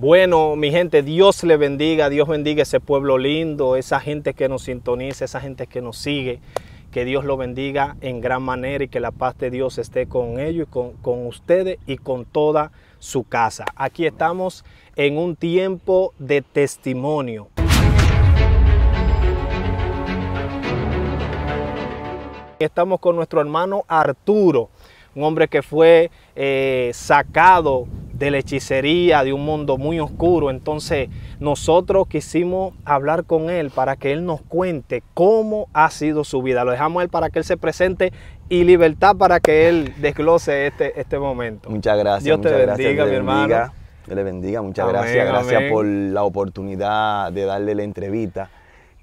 Bueno, mi gente, Dios le bendiga, Dios bendiga ese pueblo lindo, esa gente que nos sintoniza, esa gente que nos sigue. Que Dios lo bendiga en gran manera y que la paz de Dios esté con ellos y con, con ustedes y con toda su casa. Aquí estamos en un tiempo de testimonio. Estamos con nuestro hermano Arturo, un hombre que fue eh, sacado de la hechicería, de un mundo muy oscuro. Entonces nosotros quisimos hablar con él para que él nos cuente cómo ha sido su vida. Lo dejamos a él para que él se presente y libertad para que él desglose este, este momento. Muchas gracias. Dios te bendiga, gracias, mi hermano. bendiga, Dios le bendiga, muchas Amén, gracias. Gracias amén. por la oportunidad de darle la entrevista,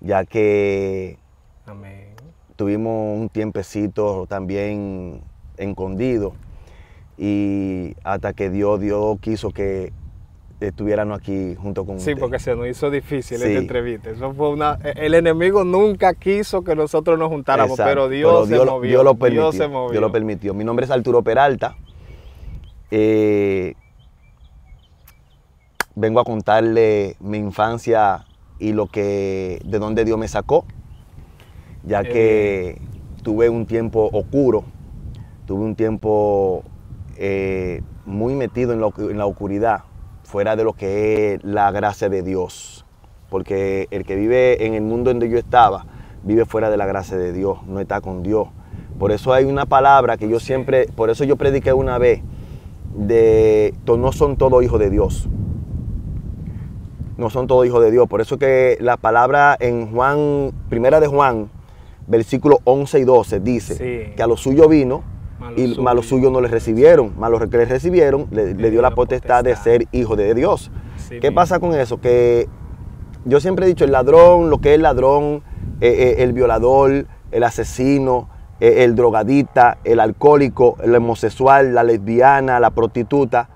ya que Amén. tuvimos un tiempecito también escondido y hasta que Dios, Dios quiso que estuviéramos aquí junto con Sí, usted. porque se nos hizo difícil Sí. esta entrevista. Eso fue una, el enemigo nunca quiso que nosotros nos juntáramos, Exacto, pero Dios se movió. Dios lo permitió. Dios se movió. Dios lo permitió. Mi nombre es Arturo Peralta. Eh, vengo a contarle mi infancia y lo que de dónde Dios me sacó, ya que tuve un tiempo oscuro, tuve un tiempo eh, muy metido en, lo- en la oscuridad, fuera de lo que es la gracia de Dios, porque el que vive en el mundo donde yo estaba, vive fuera de la gracia de Dios, no está con Dios. Por eso hay una palabra que yo siempre, por eso yo prediqué una vez, de no son todos hijos de Dios. No son todos hijos de Dios. Por eso que la palabra en Juan, primera de Juan, versículos 11 y 12, dice Sí. que a lo suyo vino Malo y suyo. malos suyos no le recibieron. Malos que le recibieron le, le dio la potestad de ser hijo de Dios. Sí, ¿Qué pasa con eso? Que yo siempre he dicho, el ladrón, lo que es el ladrón, eh, eh, el violador, el asesino, eh, el drogadita, el alcohólico, el homosexual, la lesbiana, la prostituta,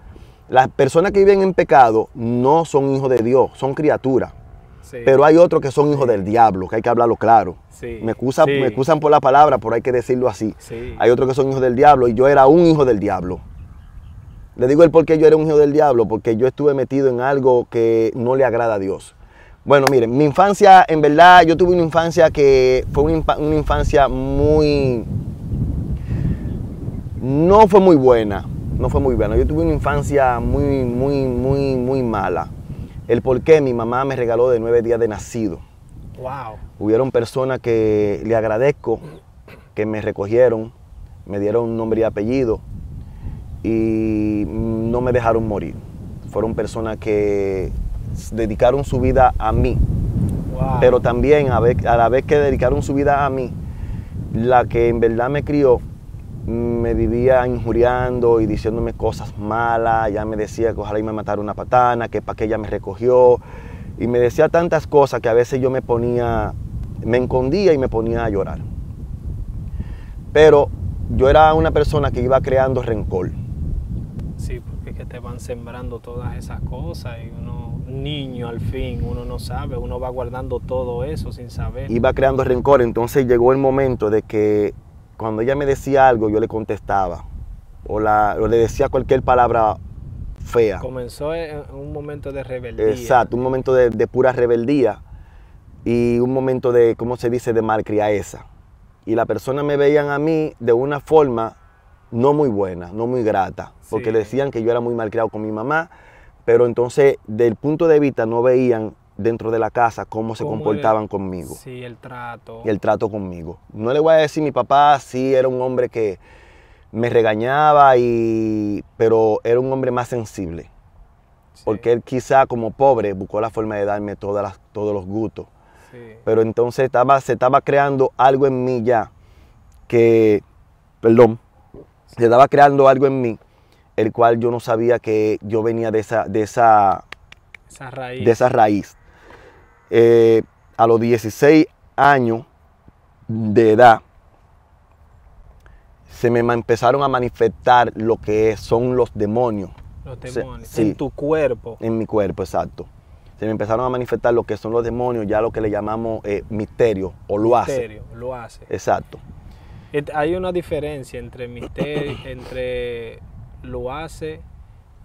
las personas que viven en pecado no son hijos de Dios, son criaturas. Sí. Pero hay otros que son hijos del diablo, que hay que hablarlo claro. Sí, Me, excusa- sí. me excusan por la palabra, pero hay que decirlo así. Sí. Hay otros que son hijos del diablo y yo era un hijo del diablo. Le digo el por qué yo era un hijo del diablo, porque yo estuve metido en algo que no le agrada a Dios. Bueno, miren, mi infancia, en verdad, yo tuve una infancia que fue una infancia muy... No fue muy buena, no fue muy buena. Yo tuve una infancia muy, muy, muy, muy mala. El por qué mi mamá me regaló de nueve días de nacido. Wow. Hubieron personas que le agradezco que me recogieron, me dieron nombre y apellido y no me dejaron morir. Fueron personas que dedicaron su vida a mí, Wow. pero también a, a la vez que dedicaron su vida a mí, la que en verdad me crió me vivía injuriando y diciéndome cosas malas, ya me decía que ojalá y me matara una patana, que para qué ella me recogió, y me decía tantas cosas que a veces yo me ponía, me escondía y me ponía a llorar. Pero yo era una persona que iba creando rencor. Sí, porque es que te van sembrando todas esas cosas y uno, niño al fin, uno no sabe, uno va guardando todo eso sin saber. iba creando rencor, entonces llegó el momento de que cuando ella me decía algo yo le contestaba o, la, o le decía cualquier palabra fea. Comenzó en un momento de rebeldía. Exacto, un momento de, de pura rebeldía y un momento de, ¿cómo se dice?, de malcriadeza. Y las personas me veían a mí de una forma no muy buena, no muy grata, porque Sí. decían que yo era muy malcriado con mi mamá, pero entonces del punto de vista no veían dentro de la casa cómo se ¿Cómo comportaban conmigo Sí, el trato. y el trato conmigo. No le voy a decir, mi papá sí era un hombre que me regañaba, y, pero era un hombre más sensible. Sí, Porque él quizá como pobre buscó la forma de darme todas las- todos los gustos. sí. Pero entonces estaba, se estaba creando algo en mí ya que, perdón, se estaba creando algo en mí, el cual yo no sabía que yo venía de esa, de esa, Esa raíz. de esa raíz. Eh, a los 16 años de edad, se me empezaron a manifestar lo que son los demonios Los Se- demonios. sí. En tu cuerpo. en mi cuerpo, exacto. Se me empezaron a manifestar lo que son los demonios, ya lo que le llamamos eh, misterio o lo hace. Misterio, lo hace. Exacto. Hay una diferencia entre misterio, entre lo hace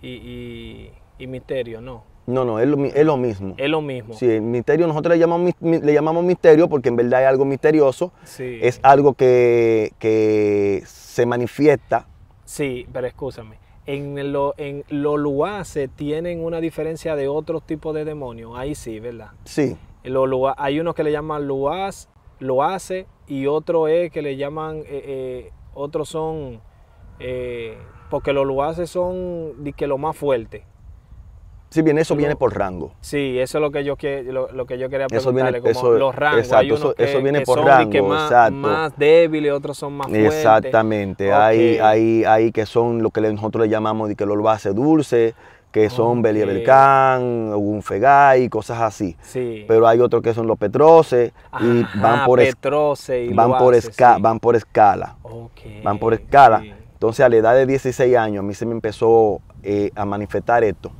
y, y- y misterio, ¿no? No, no, es lo, es lo mismo. Es lo mismo. Sí, el misterio, nosotros le llamamos, le llamamos misterio porque en verdad es algo misterioso. Sí. Es algo que, que se manifiesta. Sí, pero escúchame. En lo, en los luaces tienen una diferencia de otros tipos de demonios. Ahí sí, ¿verdad? Sí, hay unos que le llaman luaz, loace y otro es que le llaman, eh, eh, otros son, eh, porque los luaces son que lo más fuerte. Sí, bien, eso Lo- viene por rango. Sí, eso es lo que yo, que, lo, lo que yo quería Eso viene- preguntarle, como eso- los rangos. exacto, hay unos eso- que, eso viene que por son di que rango, más, exacto. más débiles, otros son más fuertes. Exactamente. Hay, hay, hay que son lo que nosotros le llamamos de que los base dulce, que son Ok. Beliebelcán, un Fegay, cosas así. Sí. Pero hay otros que son los Petroces y Ajá, van por, Petroce y van, por Loace, esca- sí. van por escala. Van por escala. sí. Entonces a la edad de 16 años a mí se me empezó eh, a manifestar esto.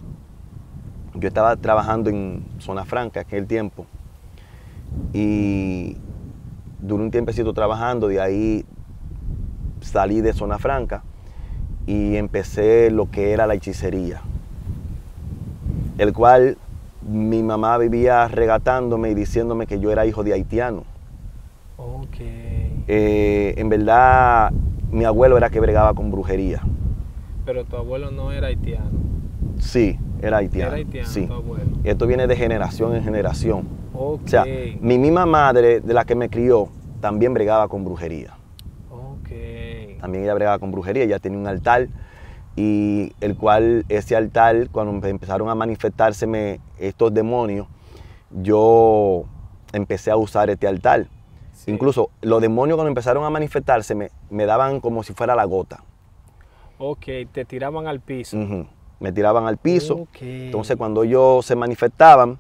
Yo estaba trabajando en Zona Franca en aquel tiempo y duré un tiempecito trabajando, de ahí salí de Zona Franca y empecé lo que era la hechicería, el cual mi mamá vivía regatándome y diciéndome que yo era hijo de haitiano. Ok. Eh, en verdad, mi abuelo era que bregaba con brujería. Pero tu abuelo no era haitiano. Sí, era haitiano. Era haitiano sí. Y esto viene de generación en generación. Ok. O sea, mi misma madre, de la que me crió, también bregaba con brujería. Ok. También ella bregaba con brujería, ella tenía un altar y el cual ese altar, cuando empe- empezaron a manifestárseme estos demonios, yo empecé a usar este altar. Sí. Incluso los demonios cuando empezaron a manifestarse me, me daban como si fuera la gota. Ok, te tiraban al piso. Me tiraban al piso. Entonces cuando ellos se manifestaban,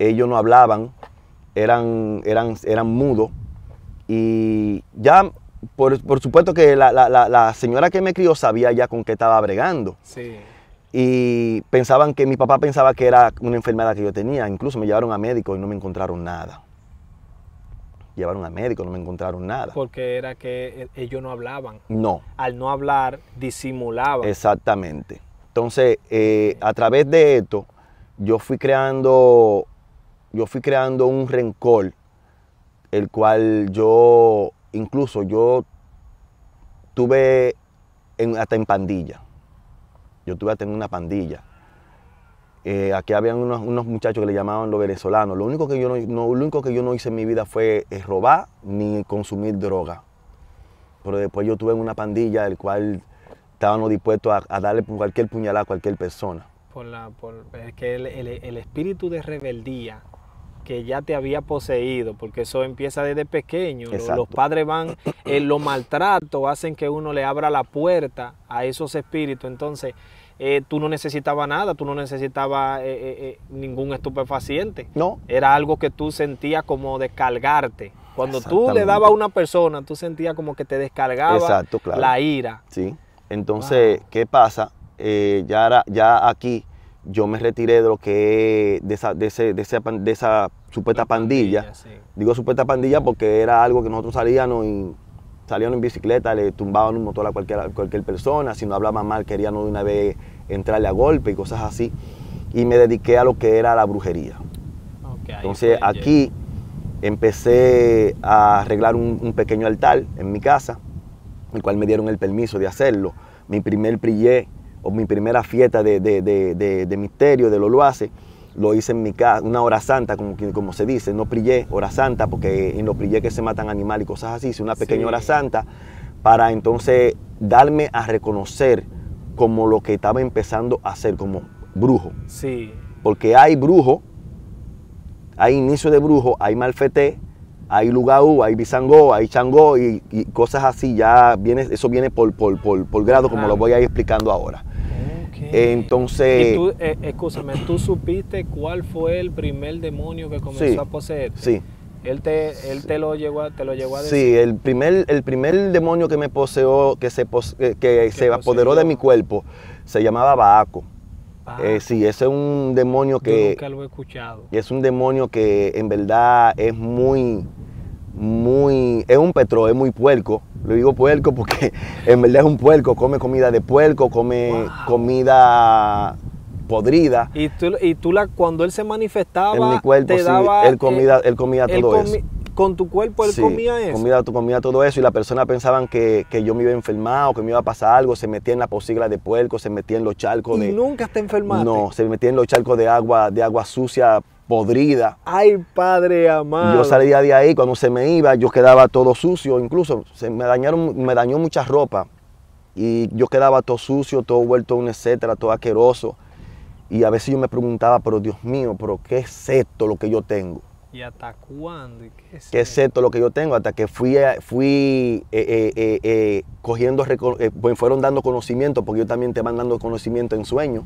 ellos no hablaban, eran, eran, eran mudos. Y ya, por, por supuesto que la, la- la- la señora que me crió sabía ya con qué estaba bregando. Sí. Y pensaban que mi papá pensaba que era una enfermedad que yo tenía. Incluso me llevaron a médico y no me encontraron nada. Llevaron a médico, no me encontraron nada. Porque era que eh, ellos no hablaban. No. Al no hablar, disimulaban. Exactamente. Entonces, eh, a través de esto, yo fui creando, yo fui creando un rencor, el cual yo, incluso yo tuve hasta en pandilla. Yo tuve hasta en una pandilla. Eh, aquí habían unos, unos muchachos que le llamaban los venezolanos. Lo único que yo no, no- lo único que yo no hice en mi vida fue eh, robar ni consumir droga. Pero después yo tuve en una pandilla, el cual estábamos dispuestos a, a darle cualquier puñalada a cualquier persona. Por la, por, es que el, el- el espíritu de rebeldía que ya te había poseído, porque eso empieza desde pequeño. Exacto. Los padres van, eh, los maltratos hacen que uno le abra la puerta a esos espíritus. Entonces, eh, tú no necesitabas nada, tú no necesitabas eh, eh, ningún estupefaciente. No, Era algo que tú sentías como descargarte. Cuando tú le dabas a una persona, tú sentías como que te descargaba Exacto, claro. la ira. ¿sí? Entonces, Wow. ¿qué pasa? Eh, ya, era- ya aquí yo me retiré de lo que es de esa, de ese- de esa pan- de esa supuesta La pandilla. pandilla, sí. Digo supuesta pandilla porque era algo que nosotros salíamos y salíamos en bicicleta, le tumbaban un motor a cualquier, cualquier persona, si no hablaban mal querían de una vez entrarle a golpe y cosas así. Y me dediqué a lo que era la brujería. Entonces aquí empecé a arreglar un, un pequeño altar en mi casa, el cual me dieron el permiso de hacerlo. Mi primer prillé o mi primera fiesta de, de- de- de- misterio, de Loloace, lo hice en mi casa, una hora santa, como, como se dice, no prillé, hora santa, porque en los prillé que se matan animales y cosas así, hice una pequeña Sí. hora santa para entonces darme a reconocer como lo que estaba empezando a hacer, como brujo Sí, porque hay brujo, hay inicio de brujo, hay malfeté, hay lugaú, hay bisangó, hay changó y, y cosas así, ya viene, eso viene por, por, por, por grado, como lo voy a ir explicando ahora. Entonces- Y tú, eh, escúchame, ¿tú supiste cuál fue el primer demonio que comenzó Sí, a poseerte? Sí, Él te, él te lo llegó a, te lo llegó a decir. sí, el primer, el primer demonio que me poseó, que se, pos- eh, que se apoderó de mi cuerpo, se llamaba Baaco. Ah, Eh, sí, ese es un demonio yo que... nunca lo he escuchado. Y es un demonio que en verdad es muy, muy, es un petro, es muy puerco. Lo digo puerco porque en verdad es un puerco, come comida de puerco, come Wow. comida podrida. Y tú, y tú la, cuando él se manifestaba, En mi cuerpo, te sí, daba, él comía, eh, él comía él todo comi- eso. Con tu cuerpo él Sí, comía eso. Comía, comía todo eso y las personas pensaban que, que yo me iba a enfermar o que me iba a pasar algo. Se metía en la posigla de puerco, se metía en los charcos y de... nunca te enfermaste. No, se metía en los charcos de agua, de agua sucia, podrida. Ay, padre amado. Yo salía de ahí, cuando se me iba, yo quedaba todo sucio, incluso se me dañaron, me dañó mucha ropa. Y yo quedaba todo sucio, todo vuelto un etcétera, todo asqueroso. Y a veces yo me preguntaba, pero Dios mío, pero ¿qué es esto lo que yo tengo? ¿Y hasta cuándo? ¿Y qué es ¿Qué es eso? esto lo que yo tengo? Hasta que fui, fui eh, eh, eh, eh, cogiendo, eh, pues fueron dando conocimiento, porque ellos también te van dando conocimiento en sueños.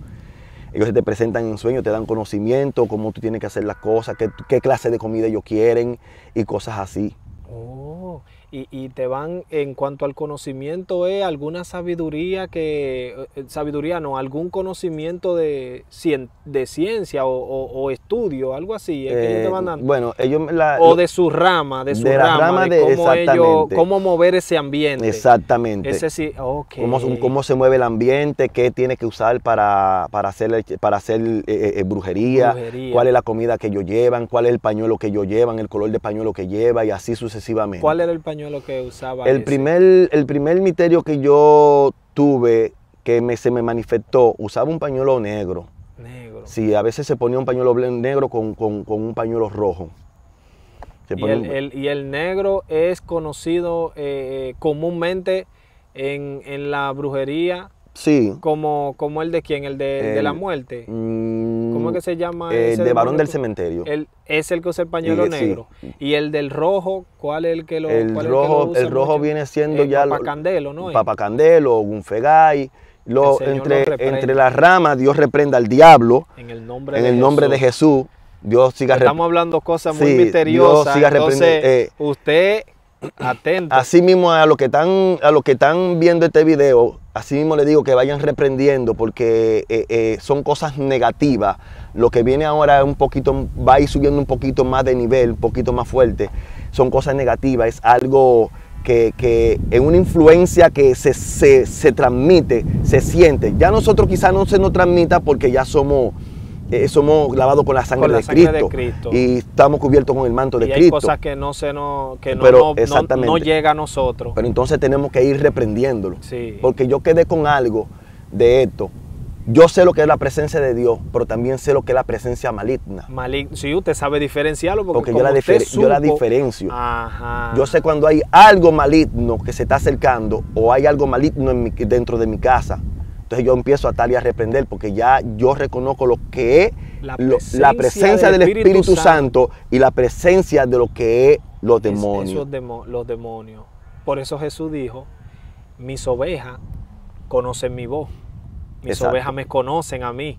Ellos te presentan en sueños, te dan conocimiento, cómo tú tienes que hacer las cosas, qué, qué clase de comida ellos quieren y cosas así. Oh, y, y te van, en cuanto al conocimiento, ¿es alguna sabiduría que, eh, sabiduría no, algún conocimiento de, cien- de ciencia o, o- o estudio, algo así, es que ellos te Eh, van dando? bueno, ellos me la- o de su rama, de su de la rama, rama de, de- cómo ellos, cómo mover ese ambiente. Exactamente. Ese sí, ok. Cómo, cómo se mueve el ambiente, qué tiene que usar para, para hacer, para hacer eh, eh, eh, brujería, Brujería. cuál es la comida que ellos llevan, cuál es el pañuelo que ellos llevan, el color de pañuelo que lleva y así sucesivamente. ¿Cuál era el pañuelo que usaba? el, ese? primer, el primer misterio que yo tuve que me, se me manifestó, usaba un pañuelo negro. Negro. Sí, a veces se ponía un pañuelo negro con, con- con un pañuelo rojo. Y el, un- el- y el negro es conocido eh, comúnmente en, en la brujería sí. como, como el de quién, el de, el de la muerte. Mm, ¿Cómo es que se llama? El ese de varón del cementerio. El, es el que usa el pañuelo sí. negro. Y el del rojo, ¿cuál es el que lo El que rojo- lo usa el rojo mucho? viene siendo Eh, ya lo- Papacandelo, ¿no? Papacandelo, Gunfegay. Lo, El entre, entre las ramas, Dios reprenda al diablo. En el nombre En de el nombre de Jesús, Dios siga Estamos hablando cosas muy Sí, Dios misteriosas. siga entonces, eh, usted, atento. Así mismo a los que están, a los que están viendo este video, así mismo le digo que vayan reprendiendo porque eh, eh, son cosas negativas. Lo que viene ahora es un poquito, va a ir subiendo un poquito más de nivel, un poquito más fuerte. Son cosas negativas, es algo que, es una influencia que se, se, se transmite, se siente. Ya nosotros quizás no se nos transmita porque ya somos, eh, somos lavados con la sangre, Con la de, sangre de Cristo, y estamos cubiertos con el manto de y hay Cristo. cosas que no se nos, que no, Pero, no- no- exactamente. no llega a nosotros. Pero entonces tenemos que ir reprendiéndolo. Sí. Porque yo quedé con algo de esto. Yo sé lo que es la presencia de Dios, pero también sé lo que es la presencia maligna. Maligno. Sí, usted sabe diferenciarlo porque, Porque yo la, usted yo la diferencio. Ajá. Yo sé cuando hay algo maligno que se está acercando o hay algo maligno en mi- dentro de mi casa. Entonces yo empiezo a tal y a reprender porque ya yo reconozco lo que es La lo- presencia la presencia del del Espíritu Espíritu Santo y la presencia de lo que es los Es- demonios. esos los demonios. Por eso Jesús dijo, mis ovejas conocen mi voz. Mis Exacto. ovejas me conocen a mí.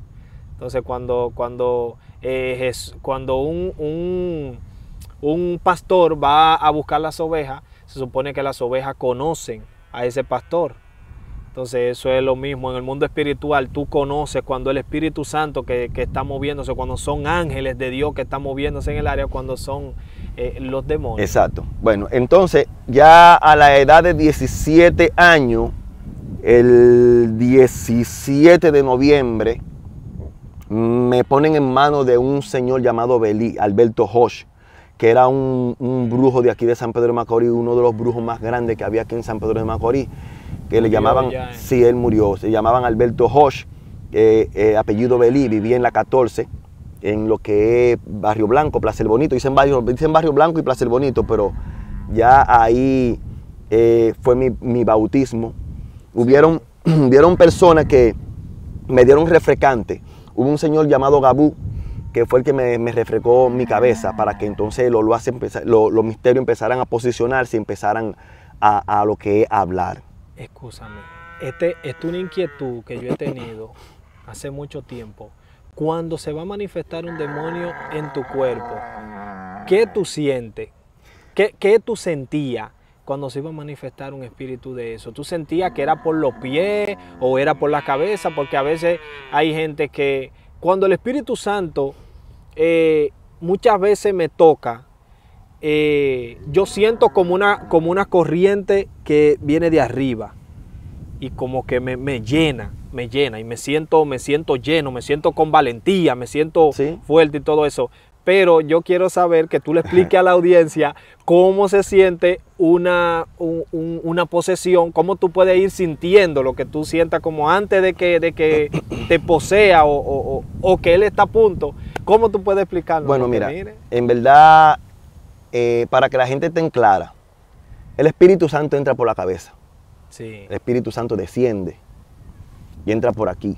Entonces cuando, cuando, eh, cuando un, un, un pastor va a buscar las ovejas, se supone que las ovejas conocen a ese pastor. Entonces eso es lo mismo en el mundo espiritual. Tú conoces cuando el Espíritu Santo que, que está moviéndose, cuando son ángeles de Dios que están moviéndose en el área, cuando son eh, los demonios. Exacto. Bueno, entonces ya a la edad de 17 años, el 17 de noviembre, me ponen en manos de un señor llamado Belí, Alberto Hosh, que era un, un brujo de aquí de San Pedro de Macorís, uno de los brujos más grandes que había aquí en San Pedro de Macorís, que le llamaban, ya, ¿eh? sí, él murió, se llamaban Alberto Hosh, eh, eh, apellido Belí, vivía en la 14, en lo que es Barrio Blanco, Plaza El Bonito, dicen Barrio, dicen Barrio Blanco y Plaza El Bonito, pero ya ahí eh, fue mi, mi bautismo. Hubieron, hubieron personas que me dieron refrescante. Hubo un señor llamado Gabú, que fue el que me, me refrescó mi cabeza para que entonces lo- lo lo- los misterios empezaran a posicionarse y empezaran a, a lo que es hablar. Escúchame, este, esta es una inquietud que yo he tenido hace mucho tiempo. Cuando se va a manifestar un demonio en tu cuerpo, ¿qué tú sientes? ¿Qué, tú sentías cuando se iba a manifestar un espíritu de eso? ¿Tú sentías que era por los pies o era por la cabeza? Porque a veces hay gente que cuando el Espíritu Santo eh, muchas veces me toca, eh, yo siento como una, como una corriente que viene de arriba y como que me, me llena. me llena y me siento, me siento lleno, me siento con valentía, me siento Sí. fuerte y todo eso. Pero yo quiero saber que tú le expliques a la audiencia cómo se siente una, un- un- una posesión, cómo tú puedes ir sintiendo lo que tú sientas como antes de que, de que te posea o, o- o- o que él está a punto. ¿Cómo tú puedes explicarlo? Bueno, mira, en verdad, eh, para que la gente esté en clara, el Espíritu Santo entra por la cabeza, sí, el Espíritu Santo desciende y entra por aquí.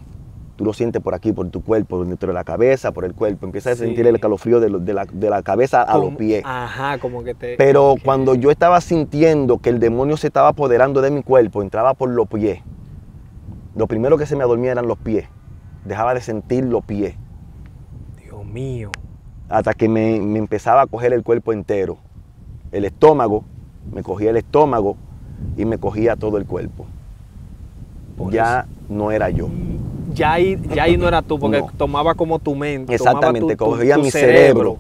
Tú lo sientes por aquí, por tu cuerpo, dentro de la cabeza, por el cuerpo. Empiezas Sí. a sentir el escalofrío de, lo- de la, de la cabeza a los pies. Ajá, como que te... Pero cuando yo estaba sintiendo que el demonio se estaba apoderando de mi cuerpo, entraba por los pies. Lo primero que se me adormía eran los pies. Dejaba de sentir los pies. Dios mío. Hasta que me, me empezaba a coger el cuerpo entero. El estómago, me cogía el estómago y me cogía todo el cuerpo. Por ya no era yo. ya ahí, ya ahí no era tú, porque No. tomaba como tu mente. Exactamente, tomaba tu- cogía tu mi cerebro.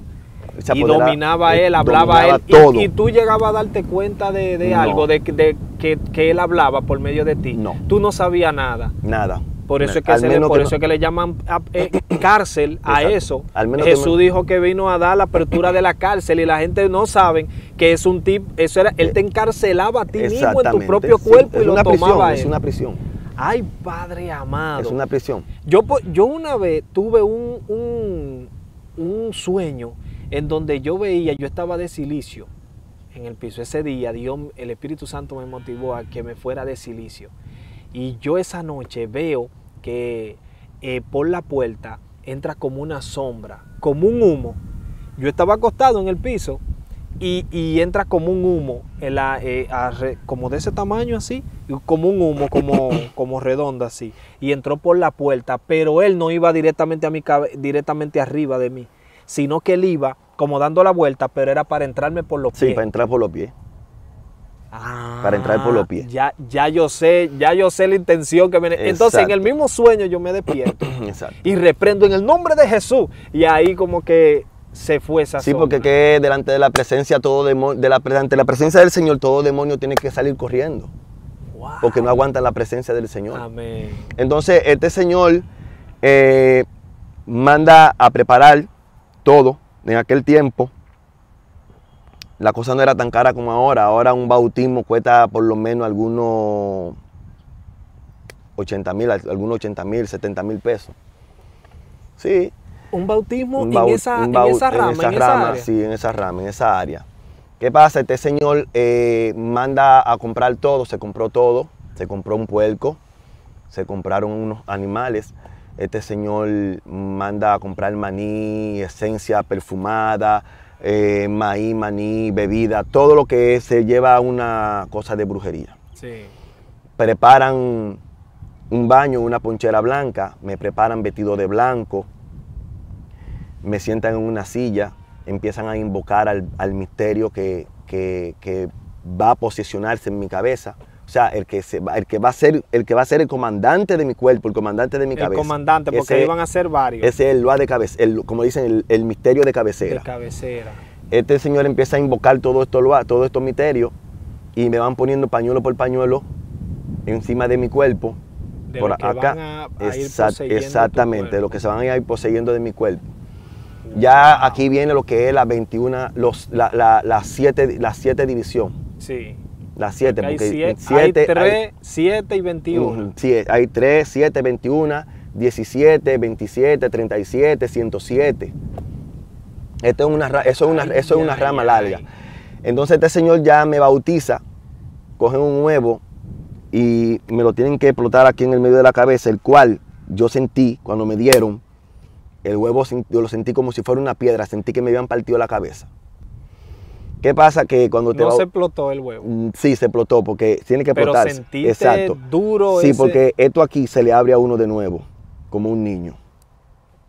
Y dominaba eh, él, hablaba dominaba él. y- todo. Y, tú llegabas a darte cuenta de, de No. algo, de, de que, que él hablaba por medio de ti. No. Tú no sabías nada. Nada. Por eso, es que, se le, menos por que eso no- es que le llaman a- eh, cárcel a Exacto. eso. Al menos que Jesús dijo que vino a dar la apertura de la cárcel y la gente no sabe que es un tip, eso era, él te encarcelaba a ti mismo en tu propio sí. cuerpo Es y lo una tomaba prisión, él. Es una prisión. Ay, Padre amado. Es una prisión. Yo, yo una vez tuve un, un, un sueño en donde yo veía, yo estaba de silicio en el piso. Ese día Dios, el Espíritu Santo me motivó a que me fuera de silicio. Y yo esa noche veo que eh, por la puerta entra como una sombra, como un humo. Yo estaba acostado en el piso y, y entra como un humo, en la, eh, como de ese tamaño así, como un humo, como, como redondo así. Y entró por la puerta, pero él no iba directamente, a mi directamente arriba de mí, sino que él iba como dando la vuelta, pero era para entrarme por los Sí, pies. para entrar por los pies. Ah, para entrar por los pies. Ya, ya yo sé, ya yo sé la intención que me... Entonces en el mismo sueño yo me despierto Exacto. y reprendo en el nombre de Jesús. Y ahí como que se fue esa Sí, sombra. porque que delante de la presencia todo demo- de la delante de la presencia del Señor todo demonio tiene que salir corriendo, Wow. porque no aguantan la presencia del Señor. Amén. Entonces, este señor eh, manda a preparar todo en aquel tiempo. La cosa no era tan cara como ahora. Ahora un bautismo cuesta por lo menos algunos 80 mil, algunos 80 mil, 70 mil pesos. Sí. Un bautismo un en, esa, un en esa rama, en esa, rama, área. Sí, en esa rama, en esa área. ¿Qué pasa? Este señor eh, manda a comprar todo, se compró todo, se compró un puerco, se compraron unos animales. Este señor manda a comprar maní, esencia perfumada, eh, maíz, maní, bebida, todo lo que se lleva a una cosa de brujería Sí. preparan un baño, una ponchera blanca, me preparan vestido de blanco, me sientan en una silla, empiezan a invocar al, al misterio que, que- que va a posicionarse en mi cabeza. O sea, el que, se va, el, que va a ser, el que va a ser el comandante de mi cuerpo, el comandante de mi El cabeza. comandante, porque Ese- iban a ser varios Ese es el lugar de cabeza, el- como dicen, el, el misterio de de cabecera. cabecera. Este señor empieza a invocar todo esto, todo estos misterios y me van poniendo pañuelo por pañuelo encima de mi cuerpo. De por que acá. van a, a ir Exact- exactamente, cuerpo. lo que se van a ir poseyendo de mi cuerpo. Ya aquí viene lo que es la 21, los, la, la, la siete, la siete división. Sí. La 7, Hay, porque hay 3, 7 y 21. Ujú, sí, hay 3, 7, 21, 17, 27, 37, 107. Esto es una, eso es una, Ay, eso es una ay, rama ay. larga. Entonces este señor ya me bautiza, cogen un huevo y me lo tienen que explotar aquí en el medio de la cabeza, el cual yo sentí cuando me dieron, el huevo yo lo sentí como si fuera una piedra, sentí que me habían partido la cabeza. ¿Qué pasa? Que cuando te No bau- se explotó el huevo. Mm, Sí, se explotó porque tiene que Pero explotarse. sentiste duro Sí, ese- porque esto aquí se le abre a uno de nuevo, como un niño.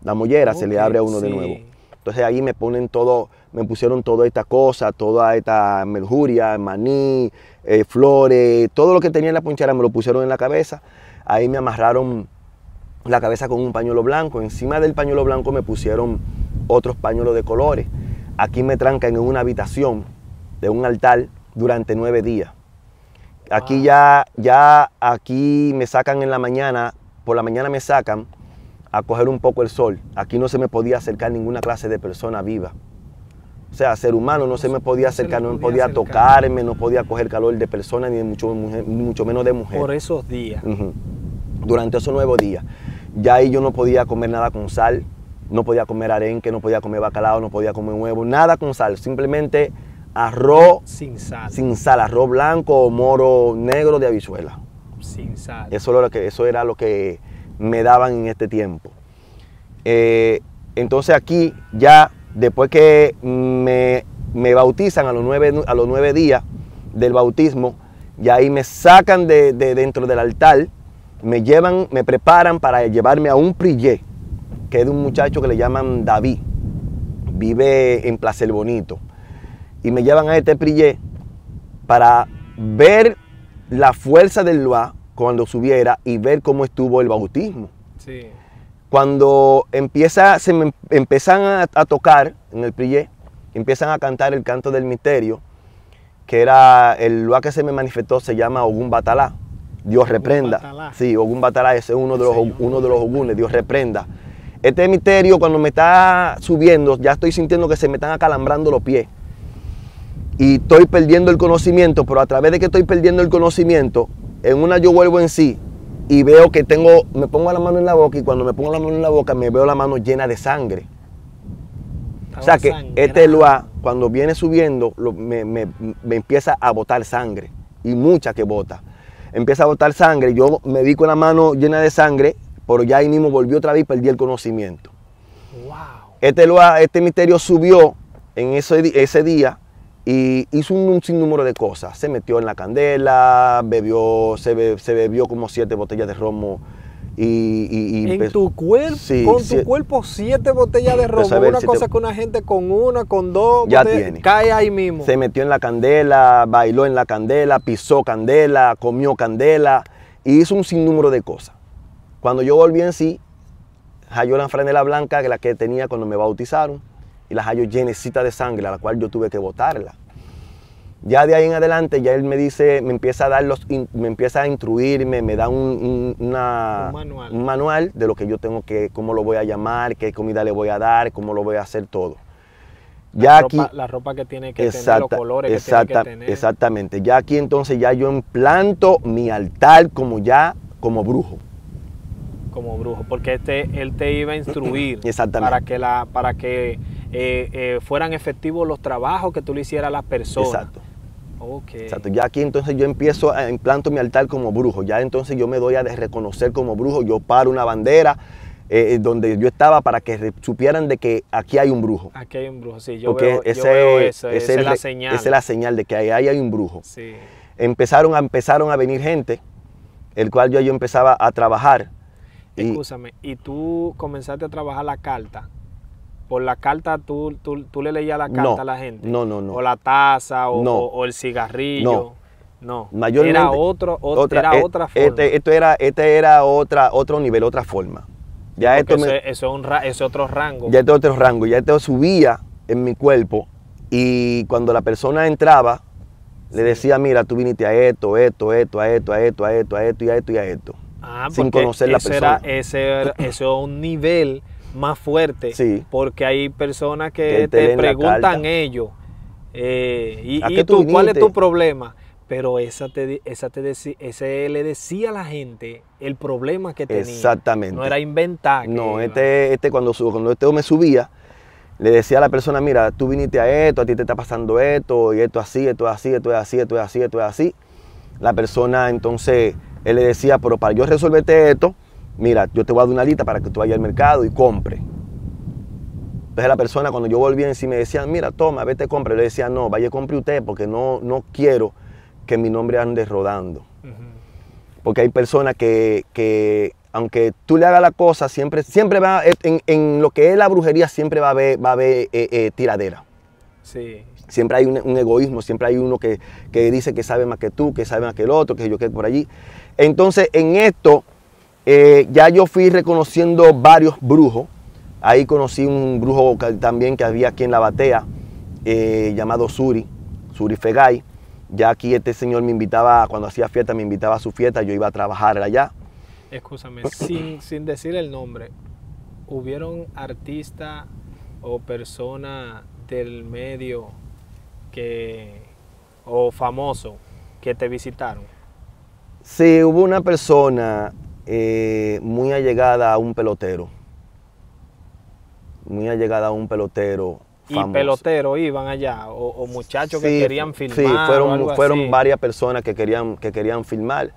La mollera se le abre a uno de nuevo. Entonces ahí me ponen todo, me pusieron toda esta cosa, toda esta merjuria, maní, eh, flores, todo lo que tenía en la ponchera me lo pusieron en la cabeza. Ahí me amarraron la cabeza con un pañuelo blanco. Encima del pañuelo blanco me pusieron otros pañuelos de colores. Aquí me trancan en una habitación de un altar durante nueve días. Aquí Wow. ya, ya aquí me sacan en la mañana por la mañana me sacan a coger un poco el sol. Aquí no se me podía acercar ninguna clase de persona viva. O sea, ser humano no se me podía acercar, no me podía tocarme, no podía coger calor de persona ni de mucho, mujer- mucho menos de mujer. Por esos días. Durante esos nueve días. Ya ahí yo no podía comer nada con sal, no podía comer arenque, no podía comer bacalao, no podía comer huevo, nada con sal. Simplemente arroz Sin sal. sin sal, arroz blanco o moro negro de habichuela. Sin sal. Eso, era lo que, eso era lo que me daban en este tiempo. Eh, entonces aquí ya, después que me, me bautizan a los, nueve, a los nueve días del bautismo, ya ahí me sacan de, de dentro del altar, me llevan, me preparan para llevarme a un prillé, que es de un muchacho que le llaman David, vive en Plaza el Bonito. Y me llevan a este prillé para ver la fuerza del Loa cuando subiera y ver cómo estuvo el bautismo. Sí. Cuando empieza, se me empiezan a, a tocar en el prillé, empiezan a cantar el canto del misterio, que era el Loa que se me manifestó se llama Ogún Batalá. Dios reprenda. Batalá. Sí, Ogún Batalá ese es uno de los, uno de los ogunes, Dios reprenda. Este misterio cuando me está subiendo, ya estoy sintiendo que se me están acalambrando los pies y estoy perdiendo el conocimiento, pero a través de que estoy perdiendo el conocimiento, en una yo vuelvo en sí y veo que tengo, me pongo la mano en la boca y cuando me pongo la mano en la boca me veo la mano llena de sangre. O sea que este Eloa, cuando viene subiendo, lo- me, me- me empieza a botar sangre y mucha que bota. Empieza a botar sangre, yo me vi con la mano llena de sangre, pero ya ahí mismo volví otra vez y perdí el conocimiento. Wow. Este, este misterio subió en ese, ese día y hizo un, un sinnúmero de cosas. Se metió en la candela, bebió, se, be- se bebió como siete botellas de romo y... y- y En tu cuerpo, Sí, con tu cuerpo, siete botellas de romo. Una cosa que una gente con una, con dos, Ya botellas, tiene. cae ahí mismo. Se metió en la candela, bailó en la candela, pisó candela, comió candela y hizo un sinnúmero de cosas. Cuando yo volví en sí, halló la franela blanca que la que tenía cuando me bautizaron y la halló llenecita de sangre, a la cual yo tuve que botarla. Ya de ahí en adelante, ya él me dice, me empieza a dar los, me empieza a instruirme, me da un, un- una- Un manual. un manual de lo que yo tengo que, cómo lo voy a llamar, qué comida le voy a dar, cómo lo voy a hacer todo. Ya la, aquí, ropa, la ropa que tiene que tener, los colores que exacta- tiene que tener. Exactamente. Ya aquí entonces ya yo implanto mi altar como ya como brujo. Como brujo, porque este, él te iba a instruir Exactamente. para que, la, para que eh, eh, fueran efectivos los trabajos que tú le hicieras a las personas. Exacto. Ok. Exacto. Ya aquí entonces yo empiezo a implanto mi altar como brujo. Ya entonces yo me doy a reconocer como brujo. Yo paro una bandera eh, donde yo estaba para que supieran de que aquí hay un brujo. Aquí hay un brujo, sí, yo, Porque veo, yo veo eso, ese esa es la señal. esa es la señal de que ahí, ahí hay un brujo. Sí. Empezaron a, empezaron a venir gente, el cual yo, yo empezaba a trabajar. Y- Escúchame, y tú comenzaste a trabajar la carta. Por la carta tú, tú, tú le leías la carta No, a la gente. no, no, no. O la taza, o, No. o- o el cigarrillo. No. Mayormente, era otro, ot- era eh, otra forma. Este, esto era, este era otra, otro nivel, otra forma. Ya esto, eso, me- es- eso es un eso es otro rango. ya este otro rango, ya esto subía en mi cuerpo y cuando la persona entraba, le decía, mira, tú viniste a esto, esto, esto, a esto, a esto, a esto, a esto y a esto y a esto. Ah, sin conocer la ese era- persona. ese era- eso es un nivel más fuerte. Sí. Porque hay personas que, Que te preguntan ellos, eh, ¿y, ¿A y qué tú cuál es tu problema? Pero esa te, esa te deci- ese le decía a la gente el problema que tenía. Exactamente. No era inventar. No, este, este cuando, cuando este me subía, le decía a la persona, mira, tú viniste a esto, a ti te está pasando esto, y esto así, esto es así, esto es así, esto es así, esto es así. La persona entonces, él le decía, pero para yo resolverte esto, mira, yo te voy a dar una lista para que tú vayas al mercado y compre. Entonces la persona cuando yo volvía en sí me decía, mira, toma, vete, compre. Le decía, no, vaya, compre usted porque no, no quiero que mi nombre ande rodando. Porque hay personas que, que, aunque tú le hagas la cosa, siempre, siempre va, en, en lo que es la brujería, siempre va a haber, va a haber eh, eh, tiradera. Sí. Siempre hay un, un egoísmo, siempre hay uno que, que dice que sabe más que tú, que sabe más que el otro, que yo que por allí. Entonces, en esto, eh, ya yo fui reconociendo varios brujos. Ahí conocí un brujo que- también que había aquí en la batea, eh, llamado Suri, Suri Fegay. Ya aquí este señor me invitaba, cuando hacía fiesta, me invitaba a su fiesta, yo iba a trabajar allá. Escúchame, sin, sin decir el nombre, ¿hubieron artistas o personas del medio que, o famosos que te visitaron? Sí, hubo una persona eh, muy allegada a un pelotero. Muy allegada a un pelotero. ¿Y famoso. peloteros iban allá? ¿O, o muchachos que querían filmar? Sí, o fueron, algo fueron así? varias personas que querían, que querían filmar.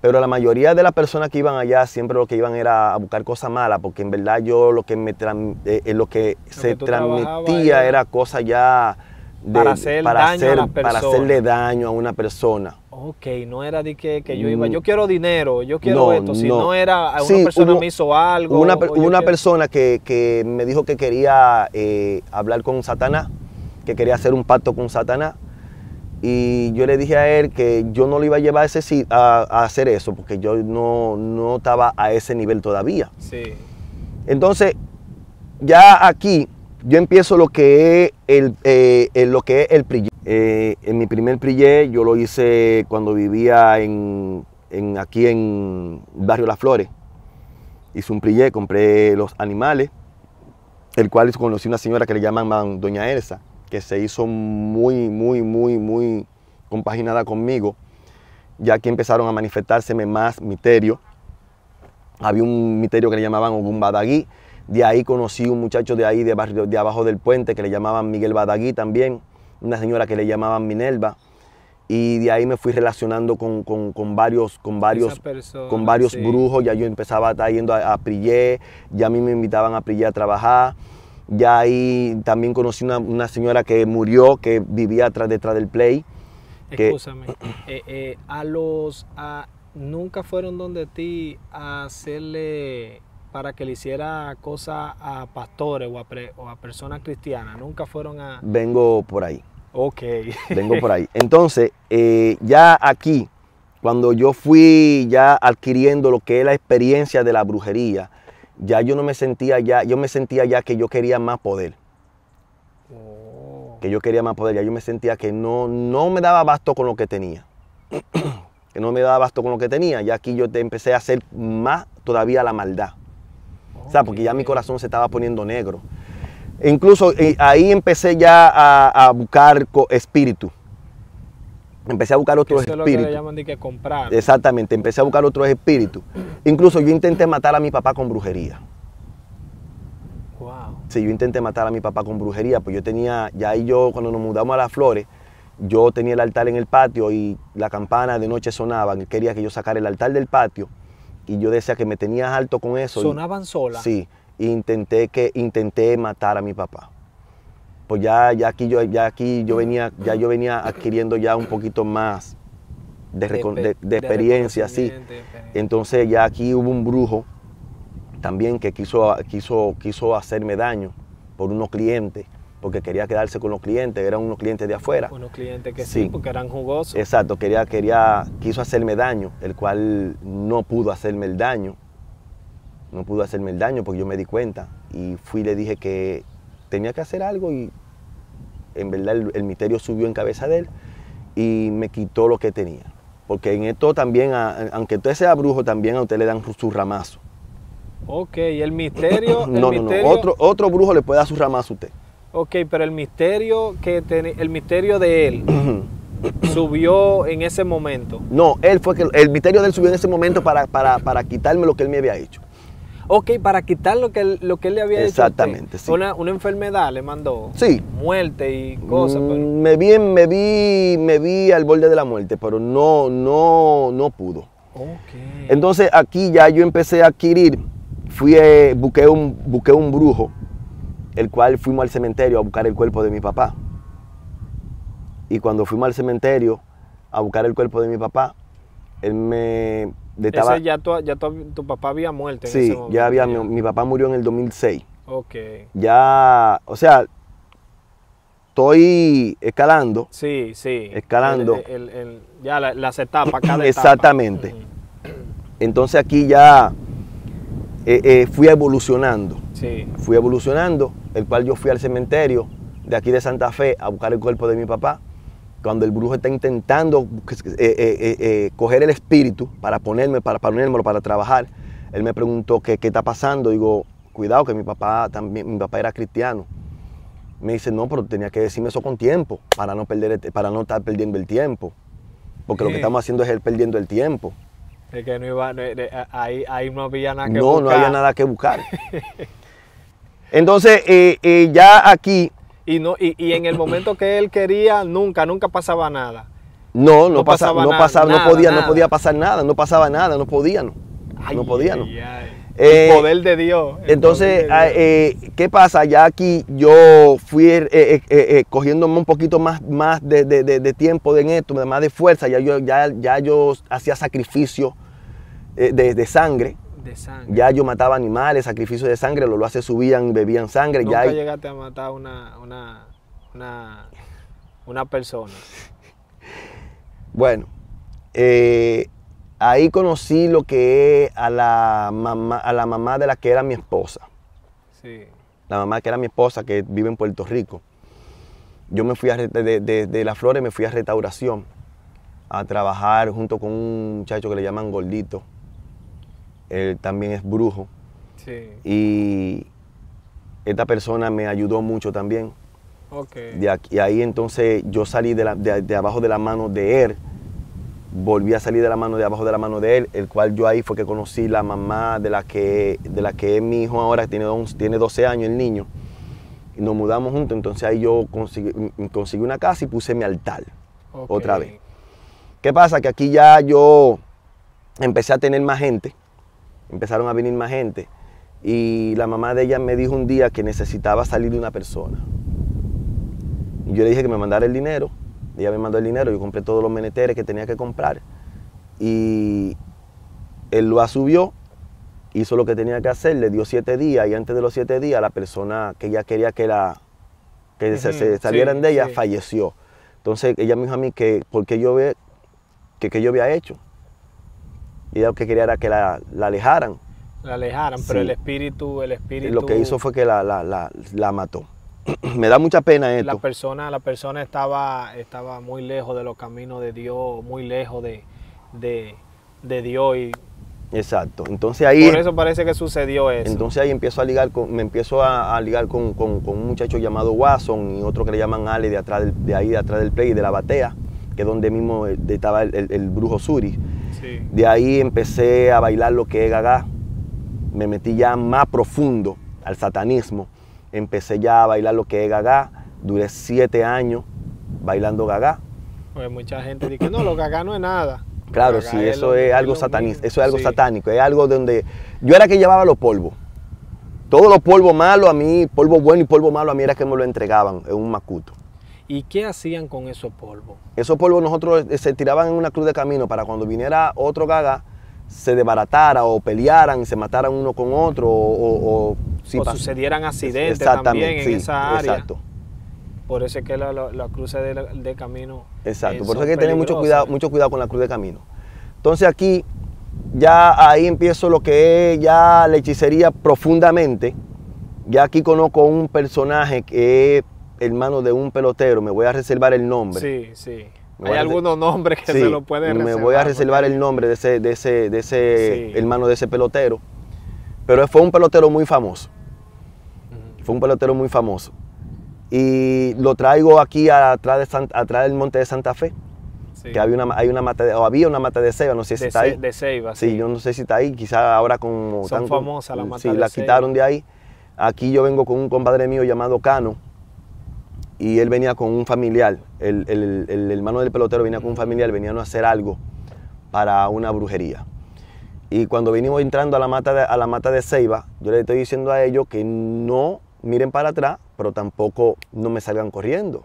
Pero la mayoría de las personas que iban allá siempre lo que iban era a buscar cosas malas, porque en verdad yo lo que me eh, eh, lo que se que transmitía era- cosas ya de- Para hacer daño a hacer- las para hacerle daño a una persona. Ok, no era de que, que yo iba, Mm. yo quiero dinero, yo quiero No, esto, si no. no era a una Sí, persona hubo- me hizo algo. Una, una quiero- persona que, que me dijo que quería eh, hablar con Satanás, que quería hacer un pacto con Satanás. Y yo le dije a él que yo no le iba a llevar a, ese, a, a hacer eso, porque yo no, no estaba a ese nivel todavía. Sí, Entonces, ya aquí yo empiezo lo que es el, eh, el- lo que es el. Eh, en mi primer prillé yo lo hice cuando vivía en, en- aquí en Barrio Las Flores. Hice un prillé, compré los animales, el cual conocí una señora que le llaman Doña Elsa, que se hizo muy, muy, muy, muy compaginada conmigo, ya que empezaron a manifestárseme más misterios había un misterio que le llamaban Ogún Badagui. De ahí conocí un muchacho de ahí, de, barrio- de abajo del puente, que le llamaban Miguel Badagui también. Una señora que le llamaban Minerva. Y de ahí me fui relacionando con, con- con varios, con varios, persona, con varios sí. brujos. Ya yo empezaba a estar yendo a, a Prillé. Ya a mí me invitaban a Prillé a trabajar. Ya ahí también conocí una, una señora que murió, que vivía atrás detrás del play. que- Escúchame, eh, eh, a los, a- nunca fueron donde ti a hacerle, para que le hiciera cosas a pastores o a, pre- o a personas cristianas, nunca fueron a... Vengo por ahí. Ok. Vengo por ahí. Entonces, eh, ya aquí, cuando yo fui ya adquiriendo lo que es la experiencia de la brujería, ya yo no me sentía ya, yo me sentía ya que yo quería más poder, Oh, que yo quería más poder, ya yo me sentía que no, no me daba abasto con lo que tenía, que no me daba abasto con lo que tenía, ya aquí yo te empecé a hacer más todavía la maldad, o sea, porque ya mi corazón se estaba poniendo negro. E incluso eh, ahí empecé ya a, a buscar espíritu. Empecé a buscar otros Eso es lo que le espíritus. llaman de que comprar. Exactamente, empecé a buscar otros espíritus. Incluso yo intenté matar a mi papá con brujería. Wow. Sí, yo intenté matar a mi papá con brujería, pues yo tenía, ya ahí yo cuando nos mudamos a las flores, yo tenía el altar en el patio y la campana de noche sonaba, él quería que yo sacara el altar del patio y yo decía que me tenías alto con eso. Sonaban solas. Sí, intenté que intenté matar a mi papá. Pues ya, ya aquí yo ya aquí yo venía ya yo venía adquiriendo ya un poquito más de, recon- de- de experiencia, sí. experiencia. Entonces ya aquí hubo un brujo también que quiso, quiso, quiso hacerme daño por unos clientes, porque quería quedarse con los clientes, eran unos clientes de afuera. Unos clientes que sí, Sí. porque eran jugosos. Exacto, quería, quería, quiso hacerme daño, el cual no pudo hacerme el daño. No pudo hacerme el daño porque yo me di cuenta y fui y le dije que tenía que hacer algo y en verdad el, el misterio subió en cabeza de él y me quitó lo que tenía. Porque en esto también, a- aunque usted sea brujo, también a usted le dan su ramazo. Ok, el misterio, el No, no, no. Otro, otro brujo le puede dar su ramazo a usted. ok, pero el misterio que teni- el misterio de él subió en ese momento. No, él fue que el misterio de él subió en ese momento para, para, para quitarme lo que él me había hecho. Ok, para quitar lo que él, lo que él le había hecho. a usted. Exactamente, sí. Una, una enfermedad le mandó. Sí. Muerte y cosas. Mm, pero- me vi, me vi, me vi al borde de la muerte, pero no, no, no pudo. Ok. Entonces aquí ya yo empecé a adquirir, fui, eh, busqué un, busqué un brujo, el cual fuimos al cementerio a buscar el cuerpo de mi papá. Y cuando fuimos al cementerio a buscar el cuerpo de mi papá, él me estaba, Ese ya, tu, ya tu, tu papá había muerto en sí, ese momento. ya había, mi, mi papá murió en el 2006. Ok. Ya, o sea, estoy escalando. Sí, sí. Escalando. El- el- el- ya la- las etapas, cada etapa. Exactamente. Ujú. Entonces aquí ya eh, eh, fui evolucionando. Sí. Fui evolucionando, el cual yo fui al cementerio de aquí de Santa Fe a buscar el cuerpo de mi papá. Cuando el brujo está intentando eh, eh, eh, coger el espíritu para ponerme, para ponérmelo, para trabajar, él me preguntó qué, qué está pasando. Digo, cuidado que mi papá también, mi papá era cristiano. Me dice, no, pero tenía que decirme eso con tiempo, para no, perder, para no estar perdiendo el tiempo. Porque lo que estamos haciendo es él perdiendo el tiempo. Es que no iba, ahí, ahí, no había nada que no, buscar. No, no había nada que buscar. Entonces, ya aquí... Y, no, y, y, en el momento que él quería, nunca, nunca pasaba nada. No, no, no pasaba, no, pasaba, nada, no podía, no podía pasar nada, no pasaba nada, no podía, no. Ay, no podía, no. Ay, ay. El eh, poder de Dios. Entonces, de Dios. Eh, ¿qué pasa? Ya aquí yo fui eh, cogiéndome un poquito más, más de, de, de, tiempo en esto, más de fuerza. Ya yo, ya, ya yo hacía sacrificio de, sangre. De sangre. Ya yo mataba animales, sacrificio de sangre, los lo hace subían, bebían sangre. ¿Nunca ya llegaste a matar una, una, una, una persona? Bueno, eh, ahí conocí lo que es a la mamá, a la mamá de la que era mi esposa. Sí. La mamá que era mi esposa, que vive en Puerto Rico. Yo me fui a, de, de, de Las Flores, me fui a restauración a trabajar junto con un muchacho que le llaman Gordito. Él también es brujo. Sí. Y esta persona me ayudó mucho también. Okay. De aquí, y ahí entonces yo salí de, la, de, de, abajo de la mano de él, volví a salir de la mano de abajo de la mano de él, el cual yo ahí fue que conocí la mamá de la que, de la que es mi hijo ahora, tiene, tiene 12 años el niño, y nos mudamos juntos, entonces ahí yo conseguí, conseguí una casa y puse mi altar Okay. otra vez. ¿Qué pasa? Que aquí ya yo empecé a tener más gente, empezaron a venir más gente, y la mamá de ella me dijo un día que necesitaba salir de una persona. Y yo le dije que me mandara el dinero. Ella me mandó el dinero, yo compré todos los meneteres que tenía que comprar. Y él lo subió, hizo lo que tenía que hacer, le dio siete días y antes de los siete días la persona que ella quería que, la, que uh -huh. se, se, salieran sí, de ella sí. falleció. Entonces ella me dijo a mí que porque yo ve, que, que yo había hecho. Y lo que quería era que la, la alejaran. La alejaran, sí. pero el espíritu, el espíritu... Lo que hizo fue que la, la, la, la mató. me da mucha pena esto. La persona, la persona estaba, estaba muy lejos de los caminos de Dios, muy lejos de, de, de Dios. Y Exacto. Entonces ahí. Por eso parece que sucedió eso. Entonces ahí empiezo a ligar con, me empiezo a, a ligar con, con, con, un muchacho llamado Watson y otro que le llaman Ale de atrás del, de ahí de atrás del play, de la batea, que es donde mismo estaba el, el, el brujo Suri. Sí. De ahí empecé a bailar lo que es gaga. Me metí ya más profundo al satanismo empecé ya a bailar lo que es gaga. Duré siete años bailando gaga. Pues mucha gente dice que no, lo gaga no es nada. Claro, sí, eso es, es algo satánico, eso es algo sí. satánico, es algo donde yo era que llevaba los polvos. Todos los polvos malos a mí, polvo bueno y polvo malo a mí era que me lo entregaban en un macuto. ¿Y qué hacían con esos polvos? Esos polvos nosotros eh, se tiraban en una cruz de camino para cuando viniera otro gaga se desbaratara o pelearan se mataran uno con otro o, o, o, sucedieran accidentes también en sí, esa área. Exacto. Por eso es que la, la, la cruz de, de, camino. Exacto, por eso hay que tener mucho cuidado, mucho cuidado con la cruz de camino. Entonces aquí ya ahí empiezo lo que es ya la hechicería profundamente. Ya aquí conozco un personaje que es hermano de un pelotero, me voy a reservar el nombre. Sí, sí. Hay algunos nombres que sí, se lo pueden Me reservar, voy a reservar porque... el nombre de ese, de ese, de ese sí. hermano de ese pelotero. Pero fue un pelotero muy famoso. Uh -huh. Fue un pelotero muy famoso. Y lo traigo aquí atrás, de San, atrás del monte de Santa Fe. Sí. Que había una, hay una mata de, o había una mata de ceiba, no sé si de está ahí. De ceiba, sí. yo no sé si está ahí, quizá ahora con... Son famosas las matas Sí, de la ceiba. quitaron de ahí. Aquí yo vengo con un compadre mío llamado Cano, y él venía con un familiar, el, el, el, hermano del pelotero venía con un familiar, venían a hacer algo para una brujería. Y cuando venimos entrando a la mata de, a la mata de Ceiba, yo le estoy diciendo a ellos que no miren para atrás, pero tampoco no me salgan corriendo.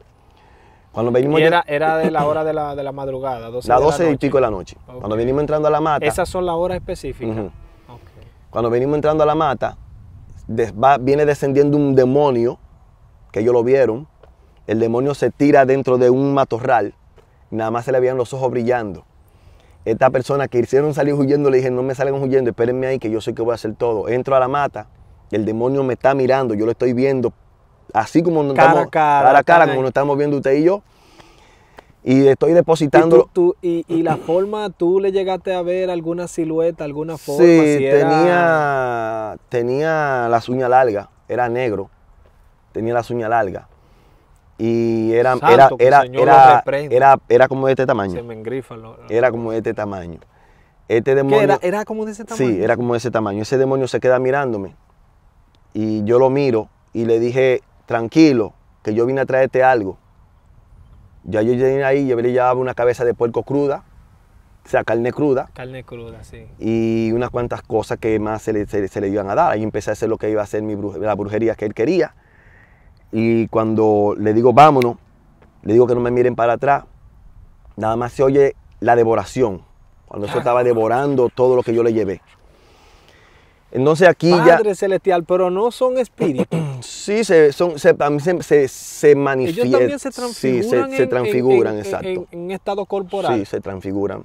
Cuando venimos y era, era de la hora de la, de la madrugada, 12 las 12 y pico de la noche. Okay. Cuando venimos entrando a la mata. Esas son las horas específicas. Uh -huh. okay. Cuando venimos entrando a la mata, va, viene descendiendo un demonio, que ellos lo vieron, el demonio se tira dentro de un matorral, nada más se le veían los ojos brillando. Esta persona que hicieron salir huyendo, le dije, no me salgan huyendo, espérenme ahí que yo sé que voy a hacer todo. Entro a la mata, el demonio me está mirando, yo lo estoy viendo, así como nos cara estamos, cara, cara cara, como nos estamos viendo usted y yo. Y estoy ¿Y, depositando. tú- tú- y, y la forma, tú le llegaste a ver alguna silueta, alguna forma? Sí, si era- tenía, tenía las uñas largas, era negro, tenía las uñas largas. Y era, Santo, era, era, era, era, era como de este Se tamaño. me Era como de este tamaño. Este ¿Qué demonio. era? ¿Era como de ese tamaño? Sí, era como de ese tamaño. Ese demonio se queda mirándome. Y yo lo miro y le dije, tranquilo, que yo vine a traerte algo. Ya yo llegué ahí, yo le llevaba una cabeza de puerco cruda, o sea, carne cruda, Carne cruda, sí. y unas cuantas cosas que más se le, se- se le iban a dar. Ahí empecé a hacer lo que iba a hacer mi bruje- la brujería que él quería. Y cuando le digo vámonos, le digo que no me miren para atrás, nada más se oye la devoración. Cuando eso estaba devorando todo lo que yo le llevé. Entonces aquí Padre celestial, pero no son espíritus. ya sí se, son, se, se, se, manifiestan. Ellos también se Sí, transfiguran, se, se transfiguran, en, en- exacto. en- en estado corporal. sí, se transfiguran.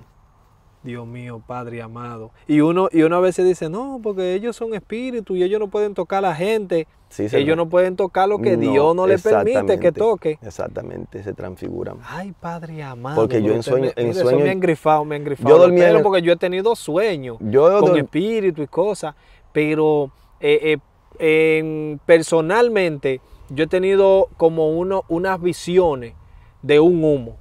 Dios mío, Padre amado. Y uno, y uno a veces dice, no, porque ellos son espíritus y ellos no pueden tocar a la gente. Sí, ellos no pueden tocar lo que No, Dios no les permite que toque. Exactamente, se transfiguran. Ay, Padre amado. Porque yo en sueño- en eso sueño- me ha engrifado, me ha engrifado. Yo dormía en pelos el- porque yo he tenido sueños Yo con espíritu y cosas, pero eh, eh, en- personalmente yo he tenido como uno, unas visiones de un humo,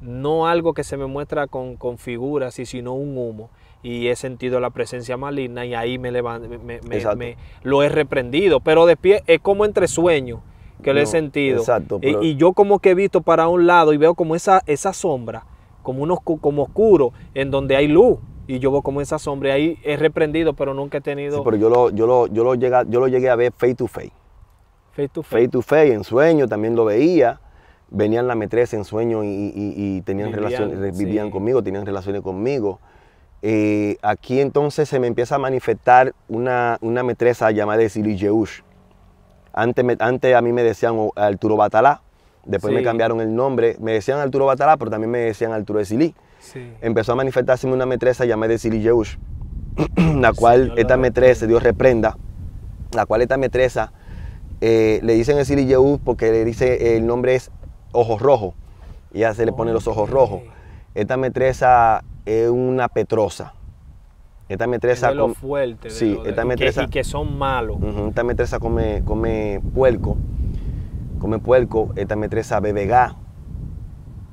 no algo que se me muestra con, con figuras, sino un humo. Y he sentido la presencia maligna y ahí me, me, me- me- lo he reprendido. Pero de pie es como entre sueños que lo he sentido. exacto, Y- pero- y, yo como que he visto para un lado y veo como esa, esa sombra, como, unos, como oscuro, en donde hay luz. Y yo veo como esa sombra y ahí he reprendido, pero nunca he tenido Sí, pero yo lo, yo lo, yo lo, llega- yo lo llegué a ver face to face. face to face. Face to face, en sueño también lo veía. Venían la metresa en sueño y, y- y tenían Vivían, relaciones, vivían sí. conmigo, tenían relaciones conmigo. Eh, aquí entonces se me empieza a manifestar una, una metresa llamada Sili Yeush. Antes, me- antes a mí me decían o- Arturo Batalá, después me cambiaron el nombre. Me decían Arturo Batalá, pero también me decían Arturo de. Sí. empezó a manifestarse una metresa llamada Sili Yeush, la cual esta metresa, Dios reprenda, la cual esta metresa eh, le dicen Sili Yeush porque le dice el nombre es ojos rojos, y ella se le pone los ojos rojos. Esta metresa es una petrosa. Esta Es metresa, de lo com- fuerte. sí, lo de- esta y que- metresa- y que son malos. Esta metresa come, come puerco, come puerco, esta metresa bebe gas,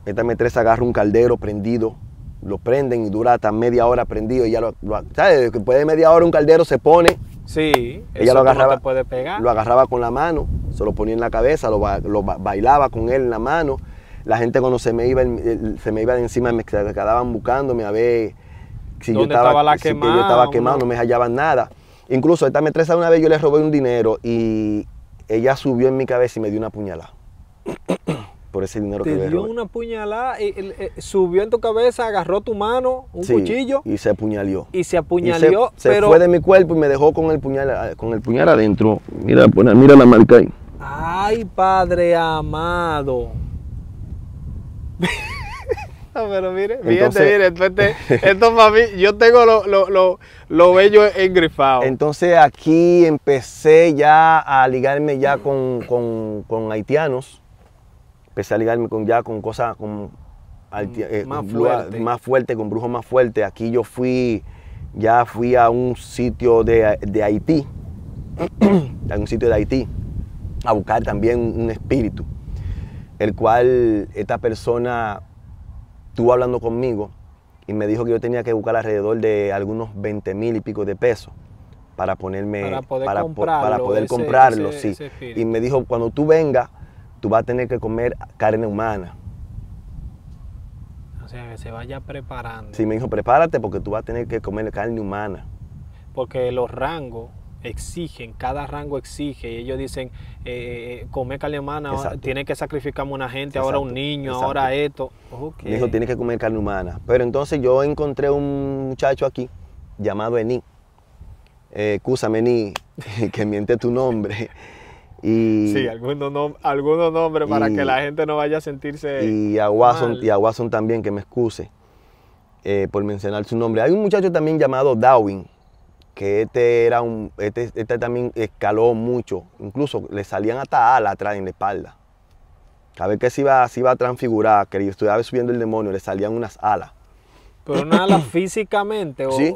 esta metresa agarra un caldero prendido, lo prenden y dura hasta media hora prendido y ya lo, lo- ¿sabes? Después de media hora un caldero se pone, Sí, ella eso lo no agarraba, te puede pegar. lo agarraba con la mano, se lo ponía en la cabeza, lo, ba- lo ba- bailaba con él en la mano. La gente cuando se me iba, el- se me iba de encima me se quedaban buscándome a ver si yo ¿Dónde estaba, estaba si que yo estaba quemado, no? me hallaban nada. Incluso esta metresa una vez yo le robé un dinero y ella subió en mi cabeza y me dio una puñalada. Por ese dinero que le dio robé. una puñalada, y- y- y- subió en tu cabeza, agarró tu mano, un Sí, cuchillo Y se apuñaleó. y se se, apuñaleó. se pero, fue de mi cuerpo y me dejó con el puñal, con el puñal adentro. Mira, mira la marca ahí. Ay, Padre amado. No, pero mire, Entonces- mire, esto, este- esto para mí, yo tengo lo, lo, lo, lo bello engrifado. Entonces aquí empecé ya a ligarme ya con, con- con haitianos. Empecé a ligarme con ya con cosas con haiti- eh, Mm, Más fuerte. más fuerte, con brujos más fuertes. Aquí yo fui, ya fui a un sitio de, de Haití, a un sitio de Haití, a buscar también un espíritu, el cual esta persona estuvo hablando conmigo y me dijo que yo tenía que buscar alrededor de algunos 20 mil y pico de pesos para ponerme Para poder po- comprarlo, para poder ese- comprarlo ese- sí. ese y me dijo cuando tú vengas tú vas a tener que comer carne humana O sea, que se vaya preparando. sí me dijo prepárate porque tú vas a tener que comer carne humana Porque los rangos exigen, cada rango exige, y ellos dicen, eh, comer carne humana, ahora tiene que sacrificarme una gente, ahora un niño, exacto. ahora esto. Ok. me dijo tienes que comer carne humana pero entonces yo encontré un muchacho aquí llamado Ení eh, Cúsame Ení que miente tu nombre y Sí, algunos, nom- algunos nombres para que la gente no vaya a sentirse... y a Watson, mal. y a Watson también, que me excuse eh, por mencionar su nombre. Hay un muchacho también llamado Darwin, que este era un, este, este también escaló mucho, incluso le salían hasta alas atrás en la espalda. Cada vez que se iba, se iba a transfigurar, que estuviera subiendo el demonio, le salían unas alas. Pero una ala físicamente o Sí,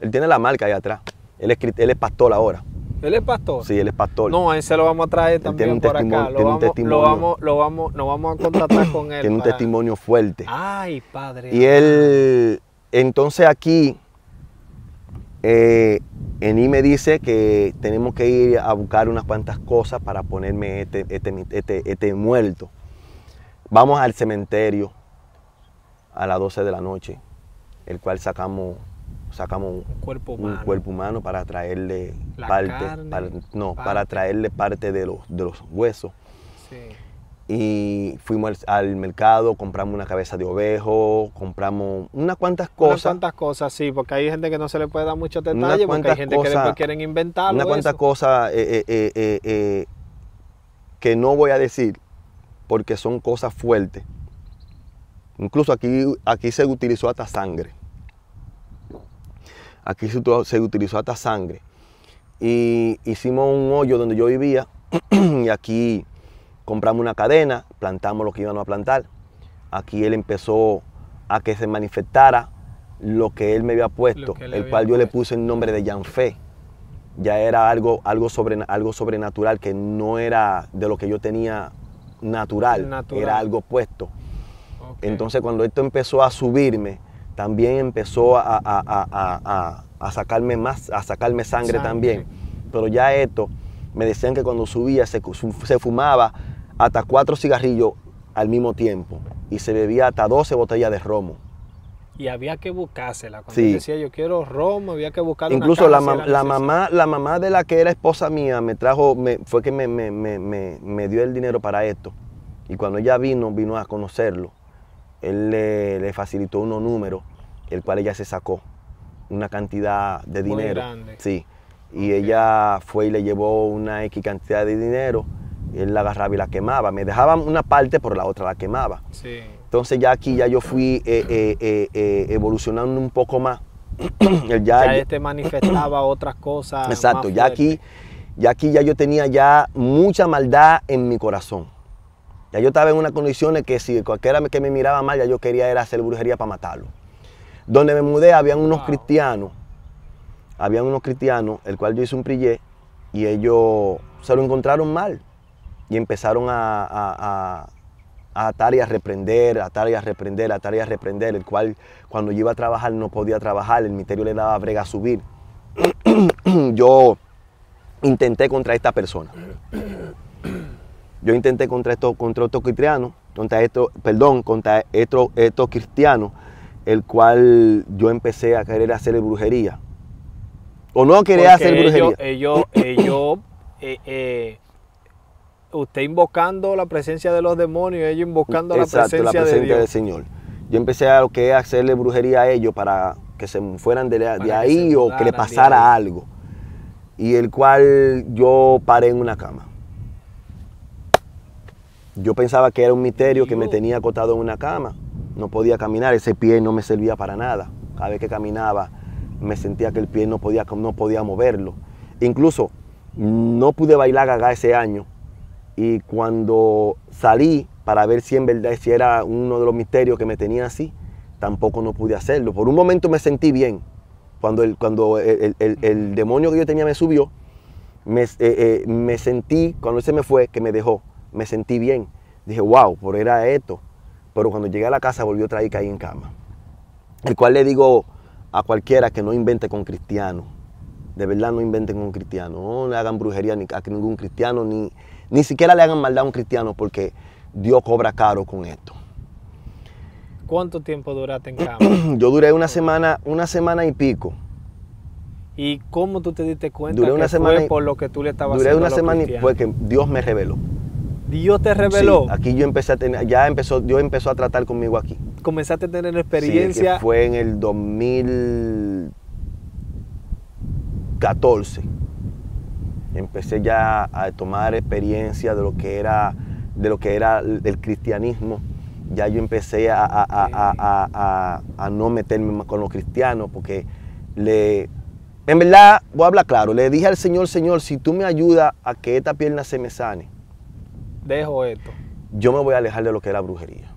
él tiene la marca ahí atrás. Él es, él es pastor ahora. él es pastor. Sí, él es pastor. No, a ese lo vamos a traer también tiene un por testimonio- acá. Lo vamos, lo vamos, lo vamos, nos vamos a contratar con él. tiene un para- testimonio fuerte. Ay, padre. Y él, entonces aquí, eh, Ení me dice que tenemos que ir a buscar unas cuantas cosas para ponerme este, este, este, este muerto. Vamos al cementerio a las 12 de la noche, el cual sacamos, sacamos Un cuerpo un humano. cuerpo humano para traerle La parte, carne, para- no, parte. para traerle parte de los, de los huesos. Sí. Y fuimos al, al mercado, compramos una cabeza de ovejo, compramos unas cuantas Unas cosas. cuantas cosas, sí, porque hay gente que no se le puede dar muchos detalles, porque hay gente que después quieren inventarlo. Una cuantas cosas eh, eh, eh, que no voy a decir porque son cosas fuertes. Incluso aquí, aquí se utilizó hasta sangre. Aquí se utilizó hasta sangre. Y hicimos un hoyo donde yo vivía y aquí compramos una cadena, plantamos lo que íbamos a plantar. Aquí él empezó a que se manifestara lo que él me había puesto, el había cual yo le puse el nombre de Yanfe. Ya era algo, algo, sobre, algo sobrenatural que no era de lo que yo tenía natural, Natural. era algo puesto. Entonces cuando esto empezó a subirme, también empezó a, a- a- a- sacarme más, a sacarme sangre, Sangre. también. Pero ya esto, me decían que cuando subía se, se fumaba hasta cuatro cigarrillos al mismo tiempo y se bebía hasta 12 botellas de romo. Y había que buscársela. Cuando Sí. decía yo quiero romo, había que buscar Incluso una la, ma- la mamá, la mamá de la que era esposa mía me trajo, me- fue que me, me- me- me- me dio el dinero para esto. Y cuando ella vino, vino a conocerlo, él le, le facilitó unos números, el cual ella se sacó una cantidad de Muy dinero. grande. Sí. Y ella fue y le llevó una X cantidad de dinero, él la agarraba y la quemaba. Me dejaba una parte, pero la otra la quemaba. Sí. Entonces ya aquí ya yo fui eh, eh, eh, evolucionando un poco más. Ya, ya, este manifestaba otras cosas. exacto, más ya aquí, ya aquí ya yo tenía ya mucha maldad en mi corazón. Ya yo estaba en unas condiciones que si cualquiera que me miraba mal, ya yo quería era hacer brujería para matarlo. Donde me mudé, habían unos Wow. cristianos, habían unos cristianos, el cual yo hice un prillé, y ellos se lo encontraron mal. Y empezaron a, a- a- a atar y a reprender, a atar y a reprender, a atar y a reprender, el cual cuando yo iba a trabajar no podía trabajar, el misterio le daba brega a subir. yo intenté contra esta persona. Yo intenté contra estos contra estos cristianos, contra esto, perdón, contra estos, estos cristianos, el cual yo empecé a querer hacer brujería. O no quería Porque hacer brujería. Ellos, ellos, ellos, eh, eh, usted invocando la presencia de los demonios, ellos invocando la presencia, la de presencia Dios. del Señor. Yo empecé a lo que es hacerle brujería a ellos para que se fueran de, de Para que ahí o que le pasara algo. Y el cual yo paré en una cama. Yo pensaba que era un misterio que me tenía acotado en una cama. No podía caminar, ese pie no me servía para nada. Cada vez que caminaba me sentía que el pie no podía, no podía moverlo. Incluso no pude bailar gaga ese año. Y cuando salí para ver si en verdad si era uno de los misterios que me tenía así, tampoco no pude hacerlo. Por un momento me sentí bien. Cuando el, cuando el, el- demonio que yo tenía me subió, me, eh, eh, me sentí, cuando él se me fue, que me dejó, me sentí bien. Dije, wow, por era esto. Pero cuando llegué a la casa volvió otra vez y caí en cama. El cual le digo a cualquiera que no invente con cristianos. De verdad no inventen con cristianos. No le hagan brujería ni a ningún cristiano, ni, ni siquiera le hagan maldad a un cristiano porque Dios cobra caro con esto. ¿Cuánto tiempo duraste en cama? Yo duré una semana, una semana y pico. ¿Y cómo tú te diste cuenta Duré que una fue semana y- por lo que tú le estabas Duré haciendo una a semana y cristianos? fue que Dios me reveló. Dios te reveló. Sí, aquí yo empecé a tener, ya empezó, Dios empezó a tratar conmigo aquí. Comenzaste a tener Sí, experiencia. que fue en el 2014. Empecé ya a tomar experiencia de lo que era, de lo que era el cristianismo. Ya yo empecé a, a- a- a- no meterme más con los cristianos porque le, en verdad, voy a hablar claro, le dije al Señor, Señor, si tú me ayudas a que esta pierna se me sane, Dejo esto. yo me voy a alejar de lo que era brujería.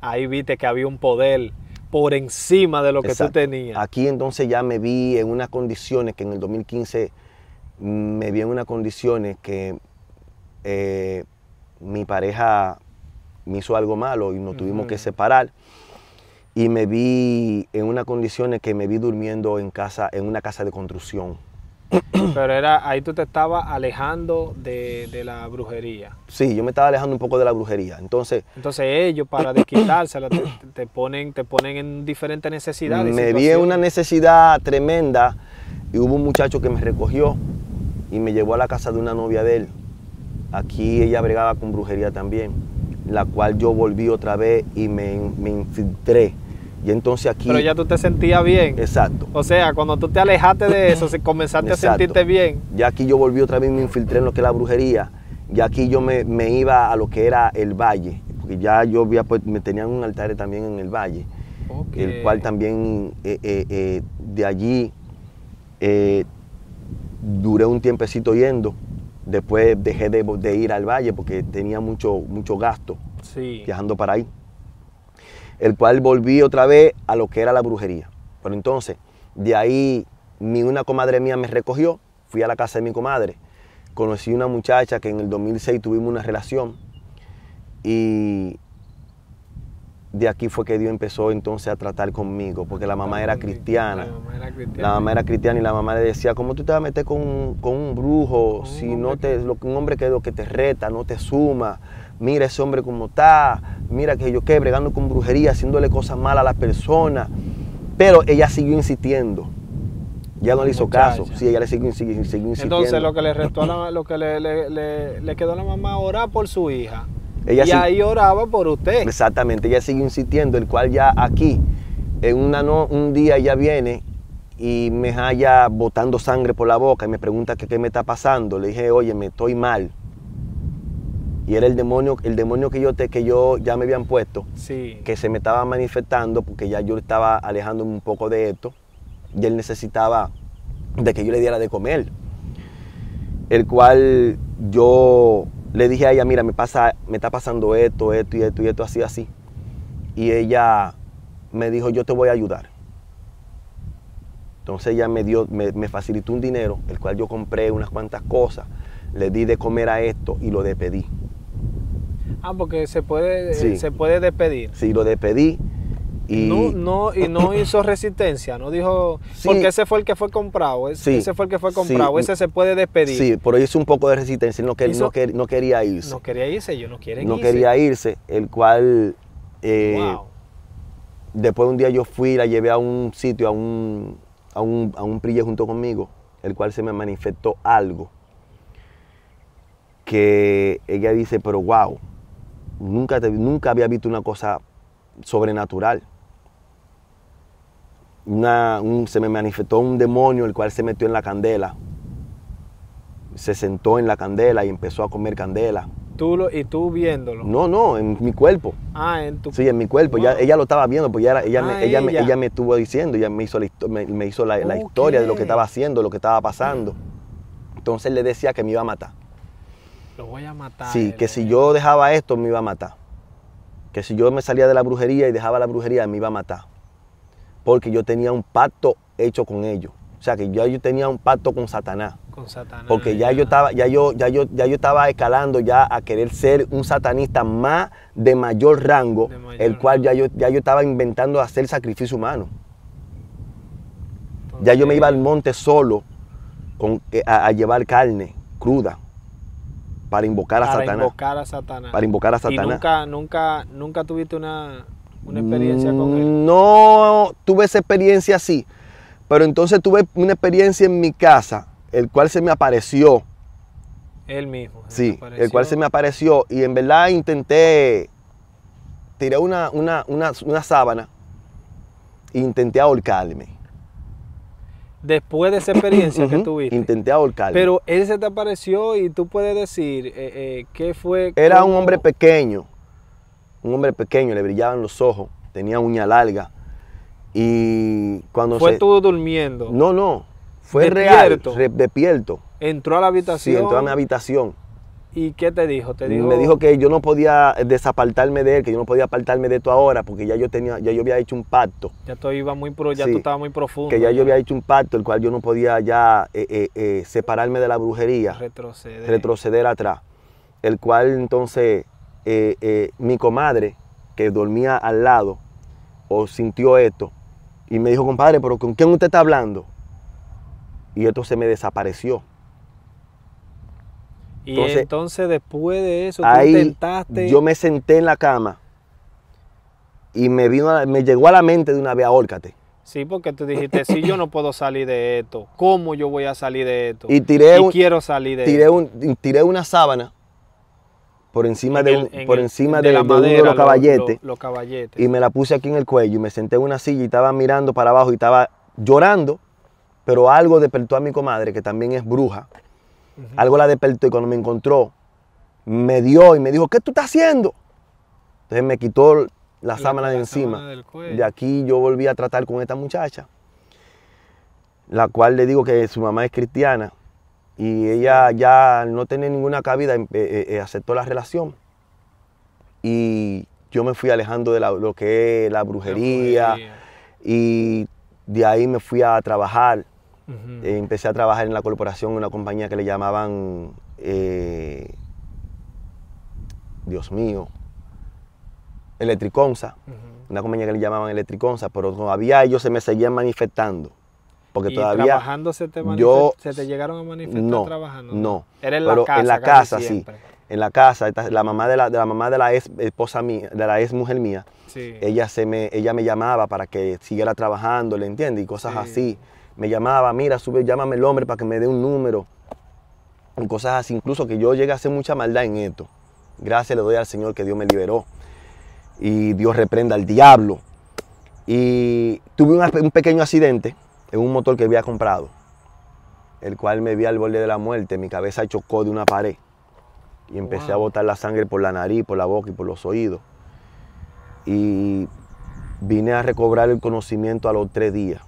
Ahí viste que había un poder por encima de lo que Exacto. tú tenías. Aquí entonces ya me vi en unas condiciones que en el 2015 mm, me vi en unas condiciones que eh, mi pareja me hizo algo malo y nos tuvimos que separar. Y me vi en unas condiciones que me vi durmiendo en casa, en una casa de construcción. Pero era ahí tú te estabas alejando de, de la brujería. Sí, yo me estaba alejando un poco de la brujería. Entonces, Entonces ellos para desquitársela te, te ponen, te ponen en diferentes necesidades. me vi en una necesidad tremenda y hubo un muchacho que me recogió y me llevó a la casa de una novia de él. Aquí ella bregaba con brujería también, la cual yo volví otra vez y me, me infiltré. Y entonces aquí... Pero ya tú te sentías bien. Exacto. O sea, cuando tú te alejaste de eso, comenzaste Exacto. a sentirte bien. Ya aquí yo volví otra vez y me infiltré en lo que es la brujería. Ya aquí yo me, me iba a lo que era el valle, porque ya yo había, pues, me tenían un altar también en el valle. el cual también eh, eh, eh, de allí duré un tiempecito yendo. Después dejé de, de ir al valle porque tenía mucho, mucho gasto Sí. viajando para ahí. El cual volví otra vez a lo que era la brujería. Pero entonces, de ahí, mi, una comadre mía me recogió, fui a la casa de mi comadre, conocí una muchacha que en el 2006 tuvimos una relación y de aquí fue que Dios empezó entonces a tratar conmigo, porque la mamá era cristiana. La mamá era cristiana. La mamá era cristiana y la mamá le decía, ¿cómo tú te vas a meter con, un- con un brujo un si no te, lo- un hombre que lo que te reta, no te suma? Mira ese hombre como está, mira que yo qué, bregando con brujería, haciéndole cosas malas a las personas. Pero ella siguió insistiendo. Ya no le hizo caso. Sí, ella le siguió, siguió- siguió insistiendo. Entonces lo que le restó a la, lo que le, le- le- le quedó a la mamá orar por su hija. Ella y ahí oraba por usted. Exactamente, ella siguió insistiendo, el cual ya aquí, en una no- un día ella viene y me halla botando sangre por la boca y me pregunta que qué me está pasando. Le dije, oye, me estoy mal. Y era el demonio, el demonio que yo, te, que yo ya me habían puesto, Sí. que se me estaba manifestando porque ya yo estaba alejándome un poco de esto y él necesitaba de que yo le diera de comer. El cual yo le dije a ella, mira, me, pasa, me está pasando esto, esto y esto y esto, así, así. Y ella me dijo, yo te voy a ayudar. Entonces ella me, dio, me, me facilitó un dinero, el cual yo compré unas cuantas cosas, le di de comer a esto y lo despedí. Ah, porque se puede, Sí. se puede despedir. Sí, lo despedí y... No, no, y no hizo resistencia, no dijo, Sí. porque ese fue el que fue comprado, ese, Sí. ese fue el que fue Sí. comprado, ese se puede despedir. Sí, pero hizo un poco de resistencia, no, quer- Hizo- no, quer- no quería irse. No quería irse, ellos no quieren no irse. quería irse, el cual eh, Wow. después un día yo fui, la llevé a un sitio, a un, a un, a un prille junto conmigo, el cual se me manifestó algo que ella dice, pero wow, nunca, te- nunca había visto una cosa sobrenatural. Una- un- se me manifestó un demonio el cual se metió en la candela. Se sentó en la candela y empezó a comer candela. Tú lo, y tú viéndolo. No, no, en mi cuerpo. Ah, en tu... Sí, en mi cuerpo. Wow. ella lo estaba viendo, pues era- ella, Ah, me, ella, Me, ella. ella me estuvo diciendo, ella me hizo la, me, me hizo la, la historia de lo que estaba haciendo, lo que estaba pasando. Entonces le decía que me iba a matar. Lo voy a matar. Sí, que si yo dejaba esto me iba a matar. Que si yo me salía de la brujería y dejaba la brujería me iba a matar. Porque yo tenía un pacto hecho con ellos. O sea, que ya yo tenía un pacto con Satanás. Con Satanás. Porque ya yo estaba, ya yo, ya yo, ya yo estaba escalando ya a querer ser un satanista más de mayor rango, De mayor el cual ya yo, ya yo estaba inventando hacer sacrificio humano. Ya yo me iba al monte solo con- eh, a, a llevar carne cruda para invocar a para Satanás. invocar a Satanás. Para invocar a Y Satanás. nunca, nunca, nunca tuviste una, una experiencia con él. Mm, No tuve esa experiencia así, pero entonces tuve una experiencia en mi casa, el cual se me apareció. Él mismo. Sí, el cual se me apareció y en verdad intenté, tiré una, una, una, una sábana e intenté ahorcarme. Después de esa experiencia que tuviste. Intenté ahorcarme. Pero él se te apareció y tú puedes decir eh, eh, qué fue. Era un hombre pequeño, un hombre pequeño, le brillaban los ojos, tenía uña larga y cuando Fue se... tú durmiendo. No, no, fue Despierto. real, re- despierto. Entró a la Sí, habitación. entró a mi habitación. ¿Y qué te dijo? ¿Te dijo? Me dijo que yo no podía desapartarme de él, que yo no podía apartarme de esto ahora, porque ya yo tenía, ya yo había hecho un pacto. Ya tú iba muy pro, ya Sí. tú estabas muy profundo. Que ya yo había hecho un pacto, el cual yo no podía ya eh, eh, eh, separarme de la brujería, retroceder. retroceder atrás. El cual entonces eh, eh, mi comadre, que dormía al lado, o sintió esto, y me dijo, compadre, pero ¿con quién usted está hablando? Y esto se me desapareció. y entonces, entonces, después de eso, tú Ahí intentaste. yo me senté en la cama y me vino, a- me llegó a la mente de una vez, ahórcate. Sí, porque tú dijiste, si yo no puedo salir de esto, ¿cómo yo voy a salir de esto? Y tiré un- quiero salir de Tiré, esto. un- tiré una sábana por encima En de, el- un- en por el- encima de de, la de uno de madera, los lo- caballetes lo- los caballetes. y me la puse aquí en el cuello y me senté en una silla y estaba mirando para abajo y estaba llorando, pero algo despertó a mi comadre, que también es bruja. Algo la despertó y cuando me encontró, me dio y me dijo, ¿qué tú estás haciendo? Entonces me quitó la sábana de encima. De aquí yo volví a tratar con esta muchacha, la cual le digo que su mamá es cristiana y ella ya no tener ninguna cabida em- eh, eh, aceptó la relación. Y yo me fui alejando de la- lo que es la La brujería, y de ahí me fui a trabajar. Eh, empecé a trabajar en la corporación, en una compañía que le llamaban, eh, Dios mío, Electriconza, Ujú. una compañía que le llamaban Electriconza, pero todavía ellos se me seguían manifestando. Porque ¿Y todavía trabajando se te, yo- se te llegaron a manifestar no, trabajando? no. Era en la Pero casa. en la casa, sí. siempre. En la casa, esta- la mamá de la, de la mamá de la ex esposa mía, de la ex mujer mía, Sí. ella, se me, ella me llamaba para que siguiera trabajando, ¿le entiendes? Y cosas Sí. así. Me llamaba, mira, sube, llámame el hombre para que me dé un número. Y cosas así. Incluso que yo llegué a hacer mucha maldad en esto. Gracias le doy al Señor que Dios me liberó. Y Dios reprenda al diablo. Y tuve un pequeño accidente en un motor que había comprado, el cual me vi al borde de la muerte. Mi cabeza chocó de una pared. Y empecé a botar la sangre por la nariz, por la boca y por los oídos y vine a recobrar el conocimiento a los tres días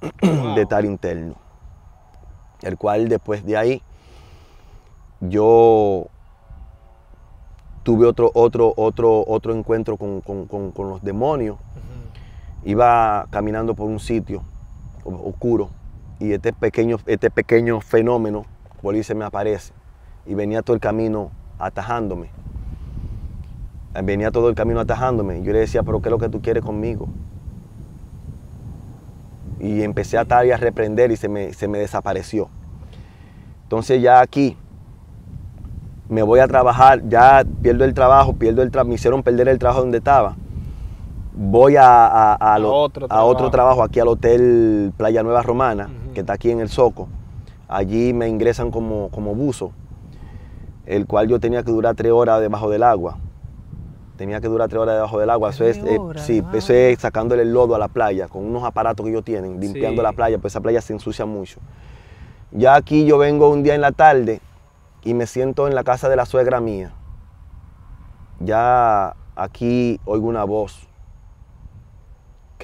Wow. de estar interno. El cual después de ahí yo tuve otro, otro, otro, otro encuentro con, con- con- con los demonios. Iba caminando por un sitio oscuro y este pequeño, este pequeño fenómeno, ahí se me aparece y venía todo el camino atajándome. Venía todo el camino atajándome. Yo le decía, pero ¿qué es lo que tú quieres conmigo? Y empecé a atar y a reprender y se me, se me desapareció. Entonces ya aquí me voy a trabajar, ya pierdo el trabajo, pierdo el trabajo, me hicieron perder el trabajo donde estaba. Voy a, a- a A lo- otro a otro trabajo. aquí al Hotel Playa Nueva Romana, que está aquí en el Soco. Allí me ingresan como, como buzo, el cual yo tenía que durar tres horas debajo del agua. Tenía que durar tres horas debajo del agua. Eso es, eh, sí, debajo. eso es sacándole el lodo a la playa con unos aparatos que ellos tienen, limpiando Sí. la playa, pues esa playa se ensucia mucho. Ya aquí yo vengo un día en la tarde y me siento en la casa de la suegra mía. Ya aquí oigo una voz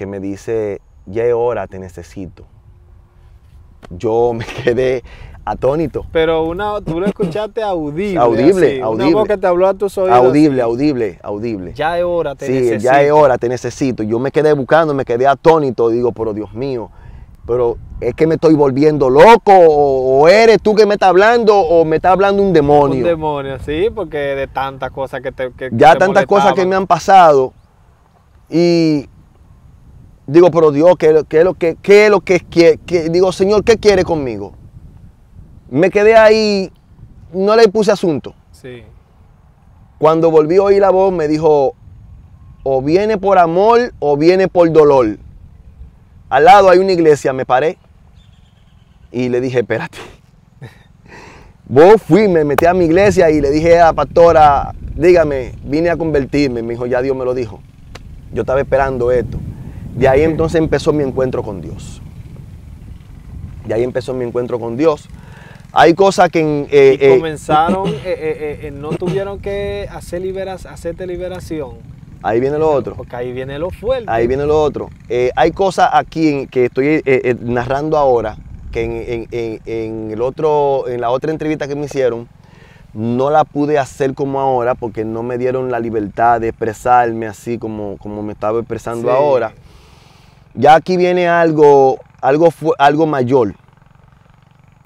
que me dice, ya es hora, te necesito. Yo me quedé atónito. Pero una, tú lo escuchaste audible. Audible, así, Una audible. voz que te habló a tus oídos. Audible, audible, audible. Ya es hora, te sí, necesito. ya es hora, te necesito. Yo me quedé buscando, me quedé atónito, digo, pero Dios mío, pero es que me estoy volviendo loco, o, o eres tú que me estás hablando, o me está hablando un demonio. Un demonio, sí, porque de tantas cosas que te. Que, ya te tantas cosas que me han pasado, y digo, pero Dios, ¿qué, qué es lo que, qué es lo que, que- digo, Señor, ¿qué quiere conmigo? Me quedé ahí, no le puse asunto. Sí. Cuando volví a oír la voz, me dijo, o viene por amor o viene por dolor. Al lado hay una iglesia, me paré y le dije, espérate. Vos fui, me metí a mi iglesia y le dije a la pastora, dígame, vine a convertirme. Me dijo, ya Dios me lo dijo. Yo estaba esperando esto. De ahí entonces empezó mi encuentro con Dios. De ahí empezó mi encuentro con Dios. Hay cosas que en, eh, y eh, comenzaron, eh, no tuvieron que hacer liberas, hacerte liberación. ahí viene lo otro. Porque ahí viene lo fuerte. Ahí viene lo otro. Hay cosas aquí en- que estoy narrando ahora, que en, en- en- en el otro, en la otra entrevista que me hicieron, no la pude hacer como ahora porque no me dieron la libertad de expresarme así como, como me estaba expresando Sí. ahora. Ya aquí viene algo, algo, algo mayor.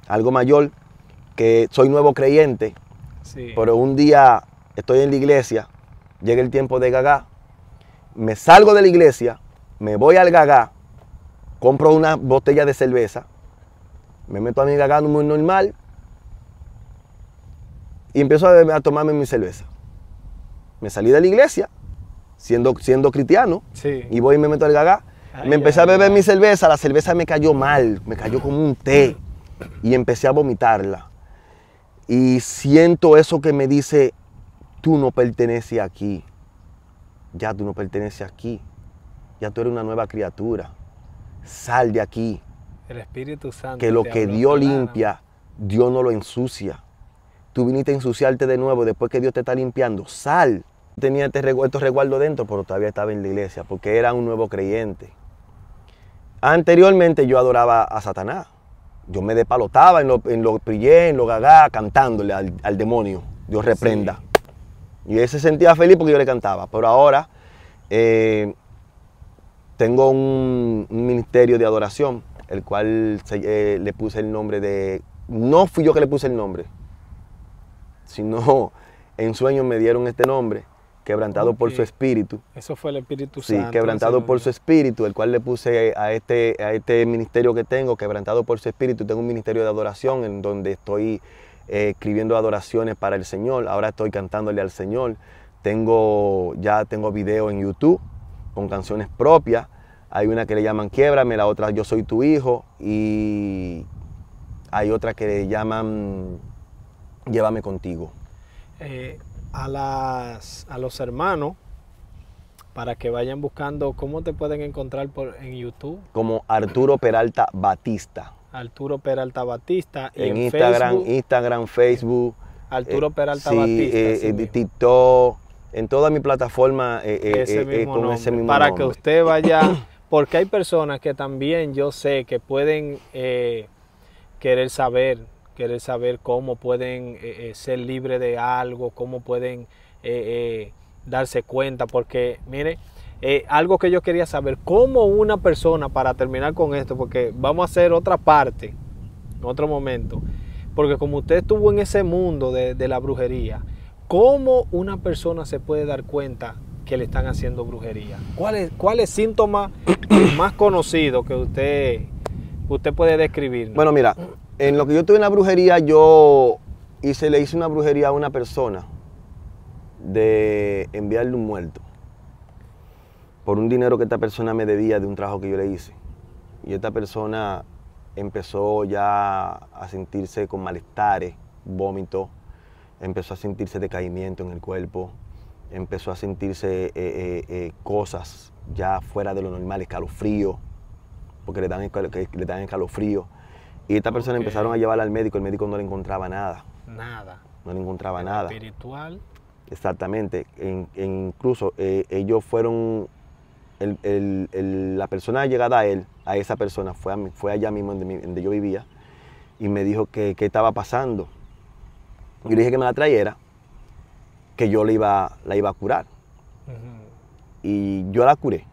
Algo mayor que soy nuevo creyente, Sí. pero un día estoy en la iglesia, llega el tiempo de gagá, me salgo de la iglesia, me voy al gagá, compro una botella de cerveza, me meto a mi gagá muy normal y empiezo a tomarme mi cerveza. Me salí de la iglesia, siendo, siendo cristiano, Sí. y voy y me meto al gagá. Ay, me empecé a beber ay. mi cerveza, la cerveza me cayó mal, me cayó como un té y empecé a vomitarla. Y siento eso que me dice, tú no perteneces aquí, ya tú no perteneces aquí, ya tú eres una nueva criatura, sal de aquí, El Espíritu Santo. que lo que Dios limpia, Dios no lo ensucia. Tú viniste a ensuciarte de nuevo después que Dios te está limpiando. Sal. Tenía este estos resguardos dentro, pero todavía estaba en la iglesia porque era un nuevo creyente. Anteriormente yo adoraba a Satanás. Yo me despalotaba en los en lo prillé, en los gagá, cantándole al, al demonio. Dios reprenda. Y él se sentía feliz porque yo le cantaba. Pero ahora eh, tengo un, un ministerio de adoración, el cual se- eh, le puse el nombre de... No fui yo que le puse el nombre, sino en sueños me dieron este nombre, quebrantado por su espíritu. Eso fue el Espíritu Sí, Santo. quebrantado ese por su espíritu, el cual le puse a este, a este ministerio que tengo, quebrantado por su espíritu. Tengo un ministerio de adoración en donde estoy eh, escribiendo adoraciones para el Señor. Ahora estoy cantándole al Señor. Tengo, ya tengo video en YouTube con canciones propias. Hay una que le llaman Quiebrame, la otra Yo Soy Tu Hijo y hay otra que le llaman Llévame Contigo. Eh, a, las, a los hermanos, para que vayan buscando cómo te pueden encontrar por, en YouTube. Como Arturo Peralta Batista. Arturo Peralta Batista. Y en, en, Instagram, Facebook, Instagram, Facebook. Arturo eh, Peralta sí, Batista. eh, así eh. TikTok, en toda mi plataforma eh, ese mismo con nombre, ese mismo para nombre. que usted vaya, porque hay personas que también yo sé que pueden querer saber, querer saber cómo pueden eh, eh, ser libres de algo, cómo pueden eh, darse cuenta, porque mire, algo que yo quería saber, cómo una persona, para terminar con esto, porque vamos a hacer otra parte, en otro momento, porque como usted estuvo en ese mundo de, la brujería, ¿cómo una persona se puede dar cuenta que le están haciendo brujería? ¿Cuál es, cuál es síntoma más conocido que usted, usted puede describir? Bueno, mira, en lo que yo estuve en la brujería, yo le hice una brujería a una persona de enviarle un muerto por un dinero que esta persona me debía de un trabajo que yo le hice. Y esta persona empezó ya a sentirse con malestares, vómito, empezó a sentirse decaimiento en el cuerpo, empezó a sentirse eh, eh, eh, cosas ya fuera de lo normal, escalofrío, porque le dan, le dan escalofrío. Y esta persona empezaron a llevarla al médico, el médico no le encontraba nada, nada. no le encontraba nada. Espiritual. Exactamente. En- en- incluso eh, ellos fueron, el- el- el- la persona llegada a él, a esa persona, fue, a fue allá mismo donde, yo vivía y me dijo que qué estaba pasando. Yo le dije que me la trayera, que yo le iba, la iba a curar. Y yo la curé.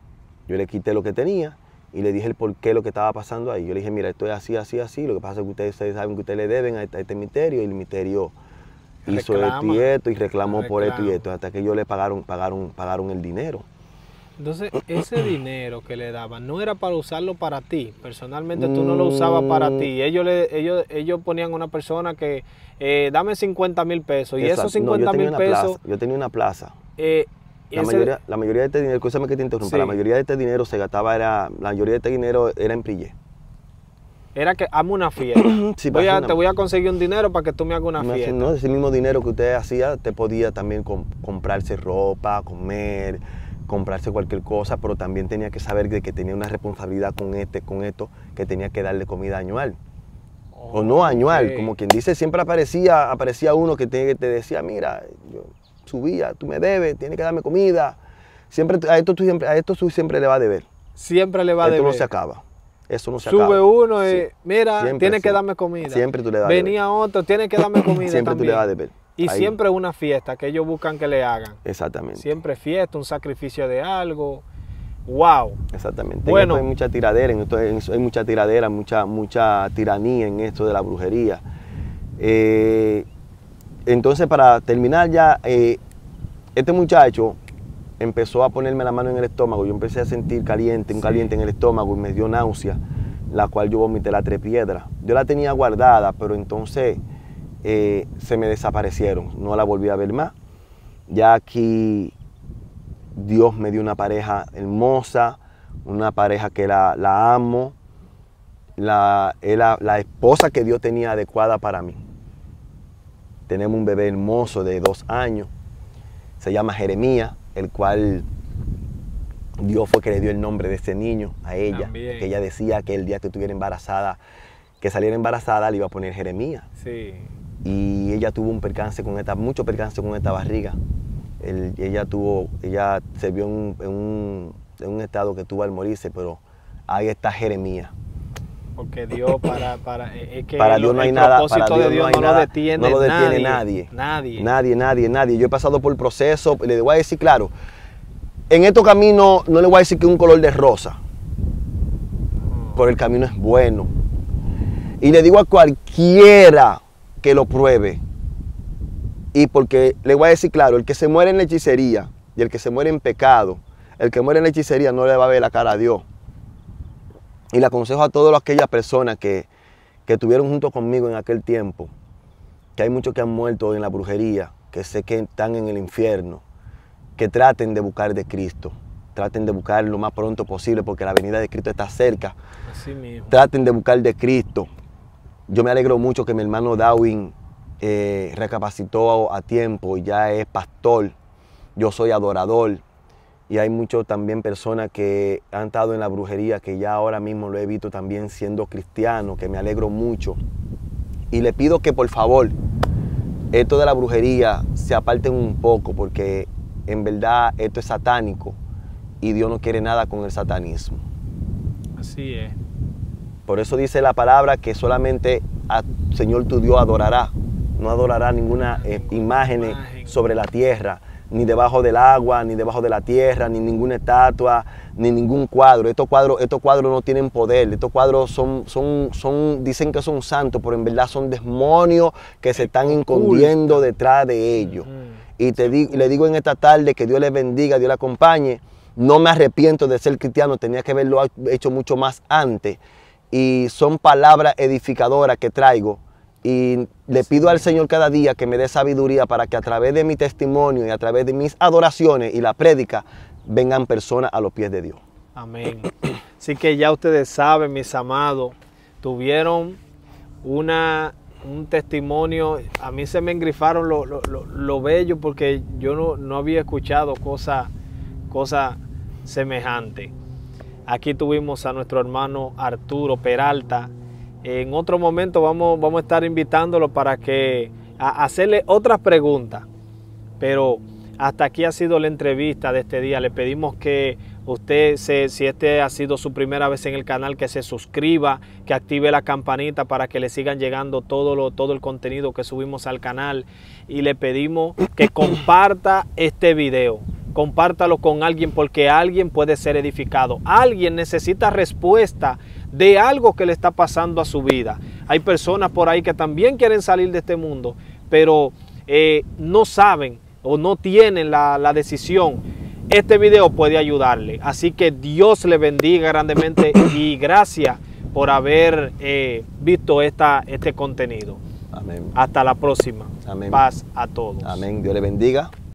Yo le quité lo que tenía y le dije el por qué lo que estaba pasando ahí. Yo le dije, mira, esto es así, así, así. Lo que pasa es que ustedes, ustedes saben que ustedes le deben a este, a este misterio y el misterio hizo esto y esto y reclamó por esto y esto. Hasta que ellos le pagaron, pagaron, pagaron el dinero. Entonces, ese dinero que le daban no era para usarlo para ti. Personalmente tú no lo usabas para Mm. ti. Ellos, le, ellos, ellos ponían a una persona que eh, dame 50 mil pesos. Y Exacto. esos No, 50 yo tenía mil una pesos, plaza. Yo tenía una plaza. eh, La, ese- mayoría, la mayoría de este dinero, escúchame que te interrumpa, Sí. la mayoría de este dinero se gastaba, era, la mayoría de este dinero era en prillé. era que hazme una fiesta. Sí, Voy a- te voy a conseguir un dinero para que tú me hagas una fiesta. no, ese mismo dinero que usted hacía, te podía también com- comprarse ropa, comer, comprarse cualquier cosa, pero también tenía que saber de que tenía una responsabilidad con este, con esto, que tenía que darle comida anual. O no anual, como quien dice, siempre aparecía, aparecía uno que te, te decía, mira, yo subía, tú me debes, tienes que darme comida. Siempre, a esto tú siempre, a esto tú siempre le vas a deber. Siempre le va a esto no deber. se acaba. Eso no se Sube acaba. uno y Sí. mira, Siempre, tiene que siempre. darme comida. Siempre tú le deber. Venía otro, tiene que darme comida Siempre tú también. le vas a deber. Y Ahí. siempre una fiesta que ellos buscan que le hagan. Exactamente. Siempre fiesta, un sacrificio de algo. ¡Wow! Exactamente. Bueno. Hay mucha tiradera, en esto hay mucha tiradera, mucha, mucha tiranía en esto de la brujería. Eh, entonces, para terminar ya, eh, este muchacho empezó a ponerme la mano en el estómago. Yo empecé a sentir caliente, un Sí. caliente en el estómago y me dio náusea, la cual yo vomité las tres piedras. Yo la tenía guardada, pero entonces eh, se me desaparecieron. No la volví a ver más. Ya aquí Dios me dio una pareja hermosa, una pareja que la, la amo, la, la, la esposa que Dios tenía adecuada para mí. Tenemos un bebé hermoso de dos años, se llama Jeremías, el cual Dios fue que le dio el nombre de ese niño a ella, También. que ella decía que el día que estuviera embarazada, que saliera embarazada, le iba a poner Jeremías Sí. y ella tuvo un percance con esta, mucho percance con esta barriga. El- ella tuvo, ella se vio en un, en un- en un estado que tuvo al morirse, pero ahí está Jeremías. Porque Dios para, para eh, es que Para lo- Dios no hay el nada, para de Dios Dios no hay no nada, lo detiene, no lo detiene nadie, nadie. Nadie. Nadie, nadie, nadie. Yo he pasado por proceso, le voy a decir claro, en estos caminos no le voy a decir que un color de rosa, pero el camino es bueno. Y le digo a cualquiera que lo pruebe, y porque le voy a decir claro, el que se muere en la hechicería y el que se muere en pecado, el que muere en la hechicería no le va a ver la cara a Dios. Y le aconsejo a todas aquellas personas que, que estuvieron junto conmigo en aquel tiempo, que hay muchos que han muerto en la brujería, que sé que están en el infierno, que traten de buscar de Cristo, traten de buscar lo más pronto posible porque la venida de Cristo está cerca, Así mismo. traten de buscar de Cristo. Yo me alegro mucho que mi hermano Darwin eh, recapacitó a tiempo y ya es pastor. Yo soy adorador. Y hay muchos también personas que han estado en la brujería, que ya ahora mismo lo he visto también siendo cristiano, que me alegro mucho. Y le pido que por favor, esto de la brujería se aparten un poco, porque en verdad esto es satánico y Dios no quiere nada con el satanismo. Así es. Por eso dice la palabra que solamente al Señor tu Dios adorará. No adorará ninguna eh, Imagen. sobre la tierra, ni debajo del agua, ni debajo de la tierra, ni ninguna estatua, ni ningún cuadro. Estos cuadros, estos cuadros no tienen poder. Estos cuadros son, son, son, dicen que son santos, pero en verdad son demonios que se están escondiendo detrás de ellos. Y te le digo en esta tarde que Dios les bendiga, Dios le acompañe. No me arrepiento de ser cristiano, tenía que haberlo hecho mucho más antes. Y son palabras edificadoras que traigo. Y le pido al Señor cada día que me dé sabiduría para que a través de mi testimonio y a través de mis adoraciones y la prédica vengan personas a los pies de Dios. Amén. Así que ya ustedes saben, mis amados, tuvieron una, un testimonio. A mí se me engrifaron lo, lo- lo- lo bello porque yo no, no había escuchado cosas cosa semejantes. Aquí tuvimos a nuestro hermano Arturo Peralta. En otro momento vamos, vamos a estar invitándolo para que a hacerle otras preguntas. Pero hasta aquí ha sido la entrevista de este día. Le pedimos que usted, si este ha sido su primera vez en el canal, que se suscriba, que active la campanita para que le sigan llegando todo, lo, todo el contenido que subimos al canal. Y le pedimos que comparta este video. Compártalo con alguien porque alguien puede ser edificado. Alguien necesita respuesta de algo que le está pasando a su vida. Hay personas por ahí que también quieren salir de este mundo, pero eh, no saben o no tienen la, la decisión. Este video puede ayudarle. Así que Dios le bendiga grandemente y gracias por haber eh, visto esta, este contenido. Amén. Hasta la próxima. Amén. Paz a todos. Amén. Dios le bendiga.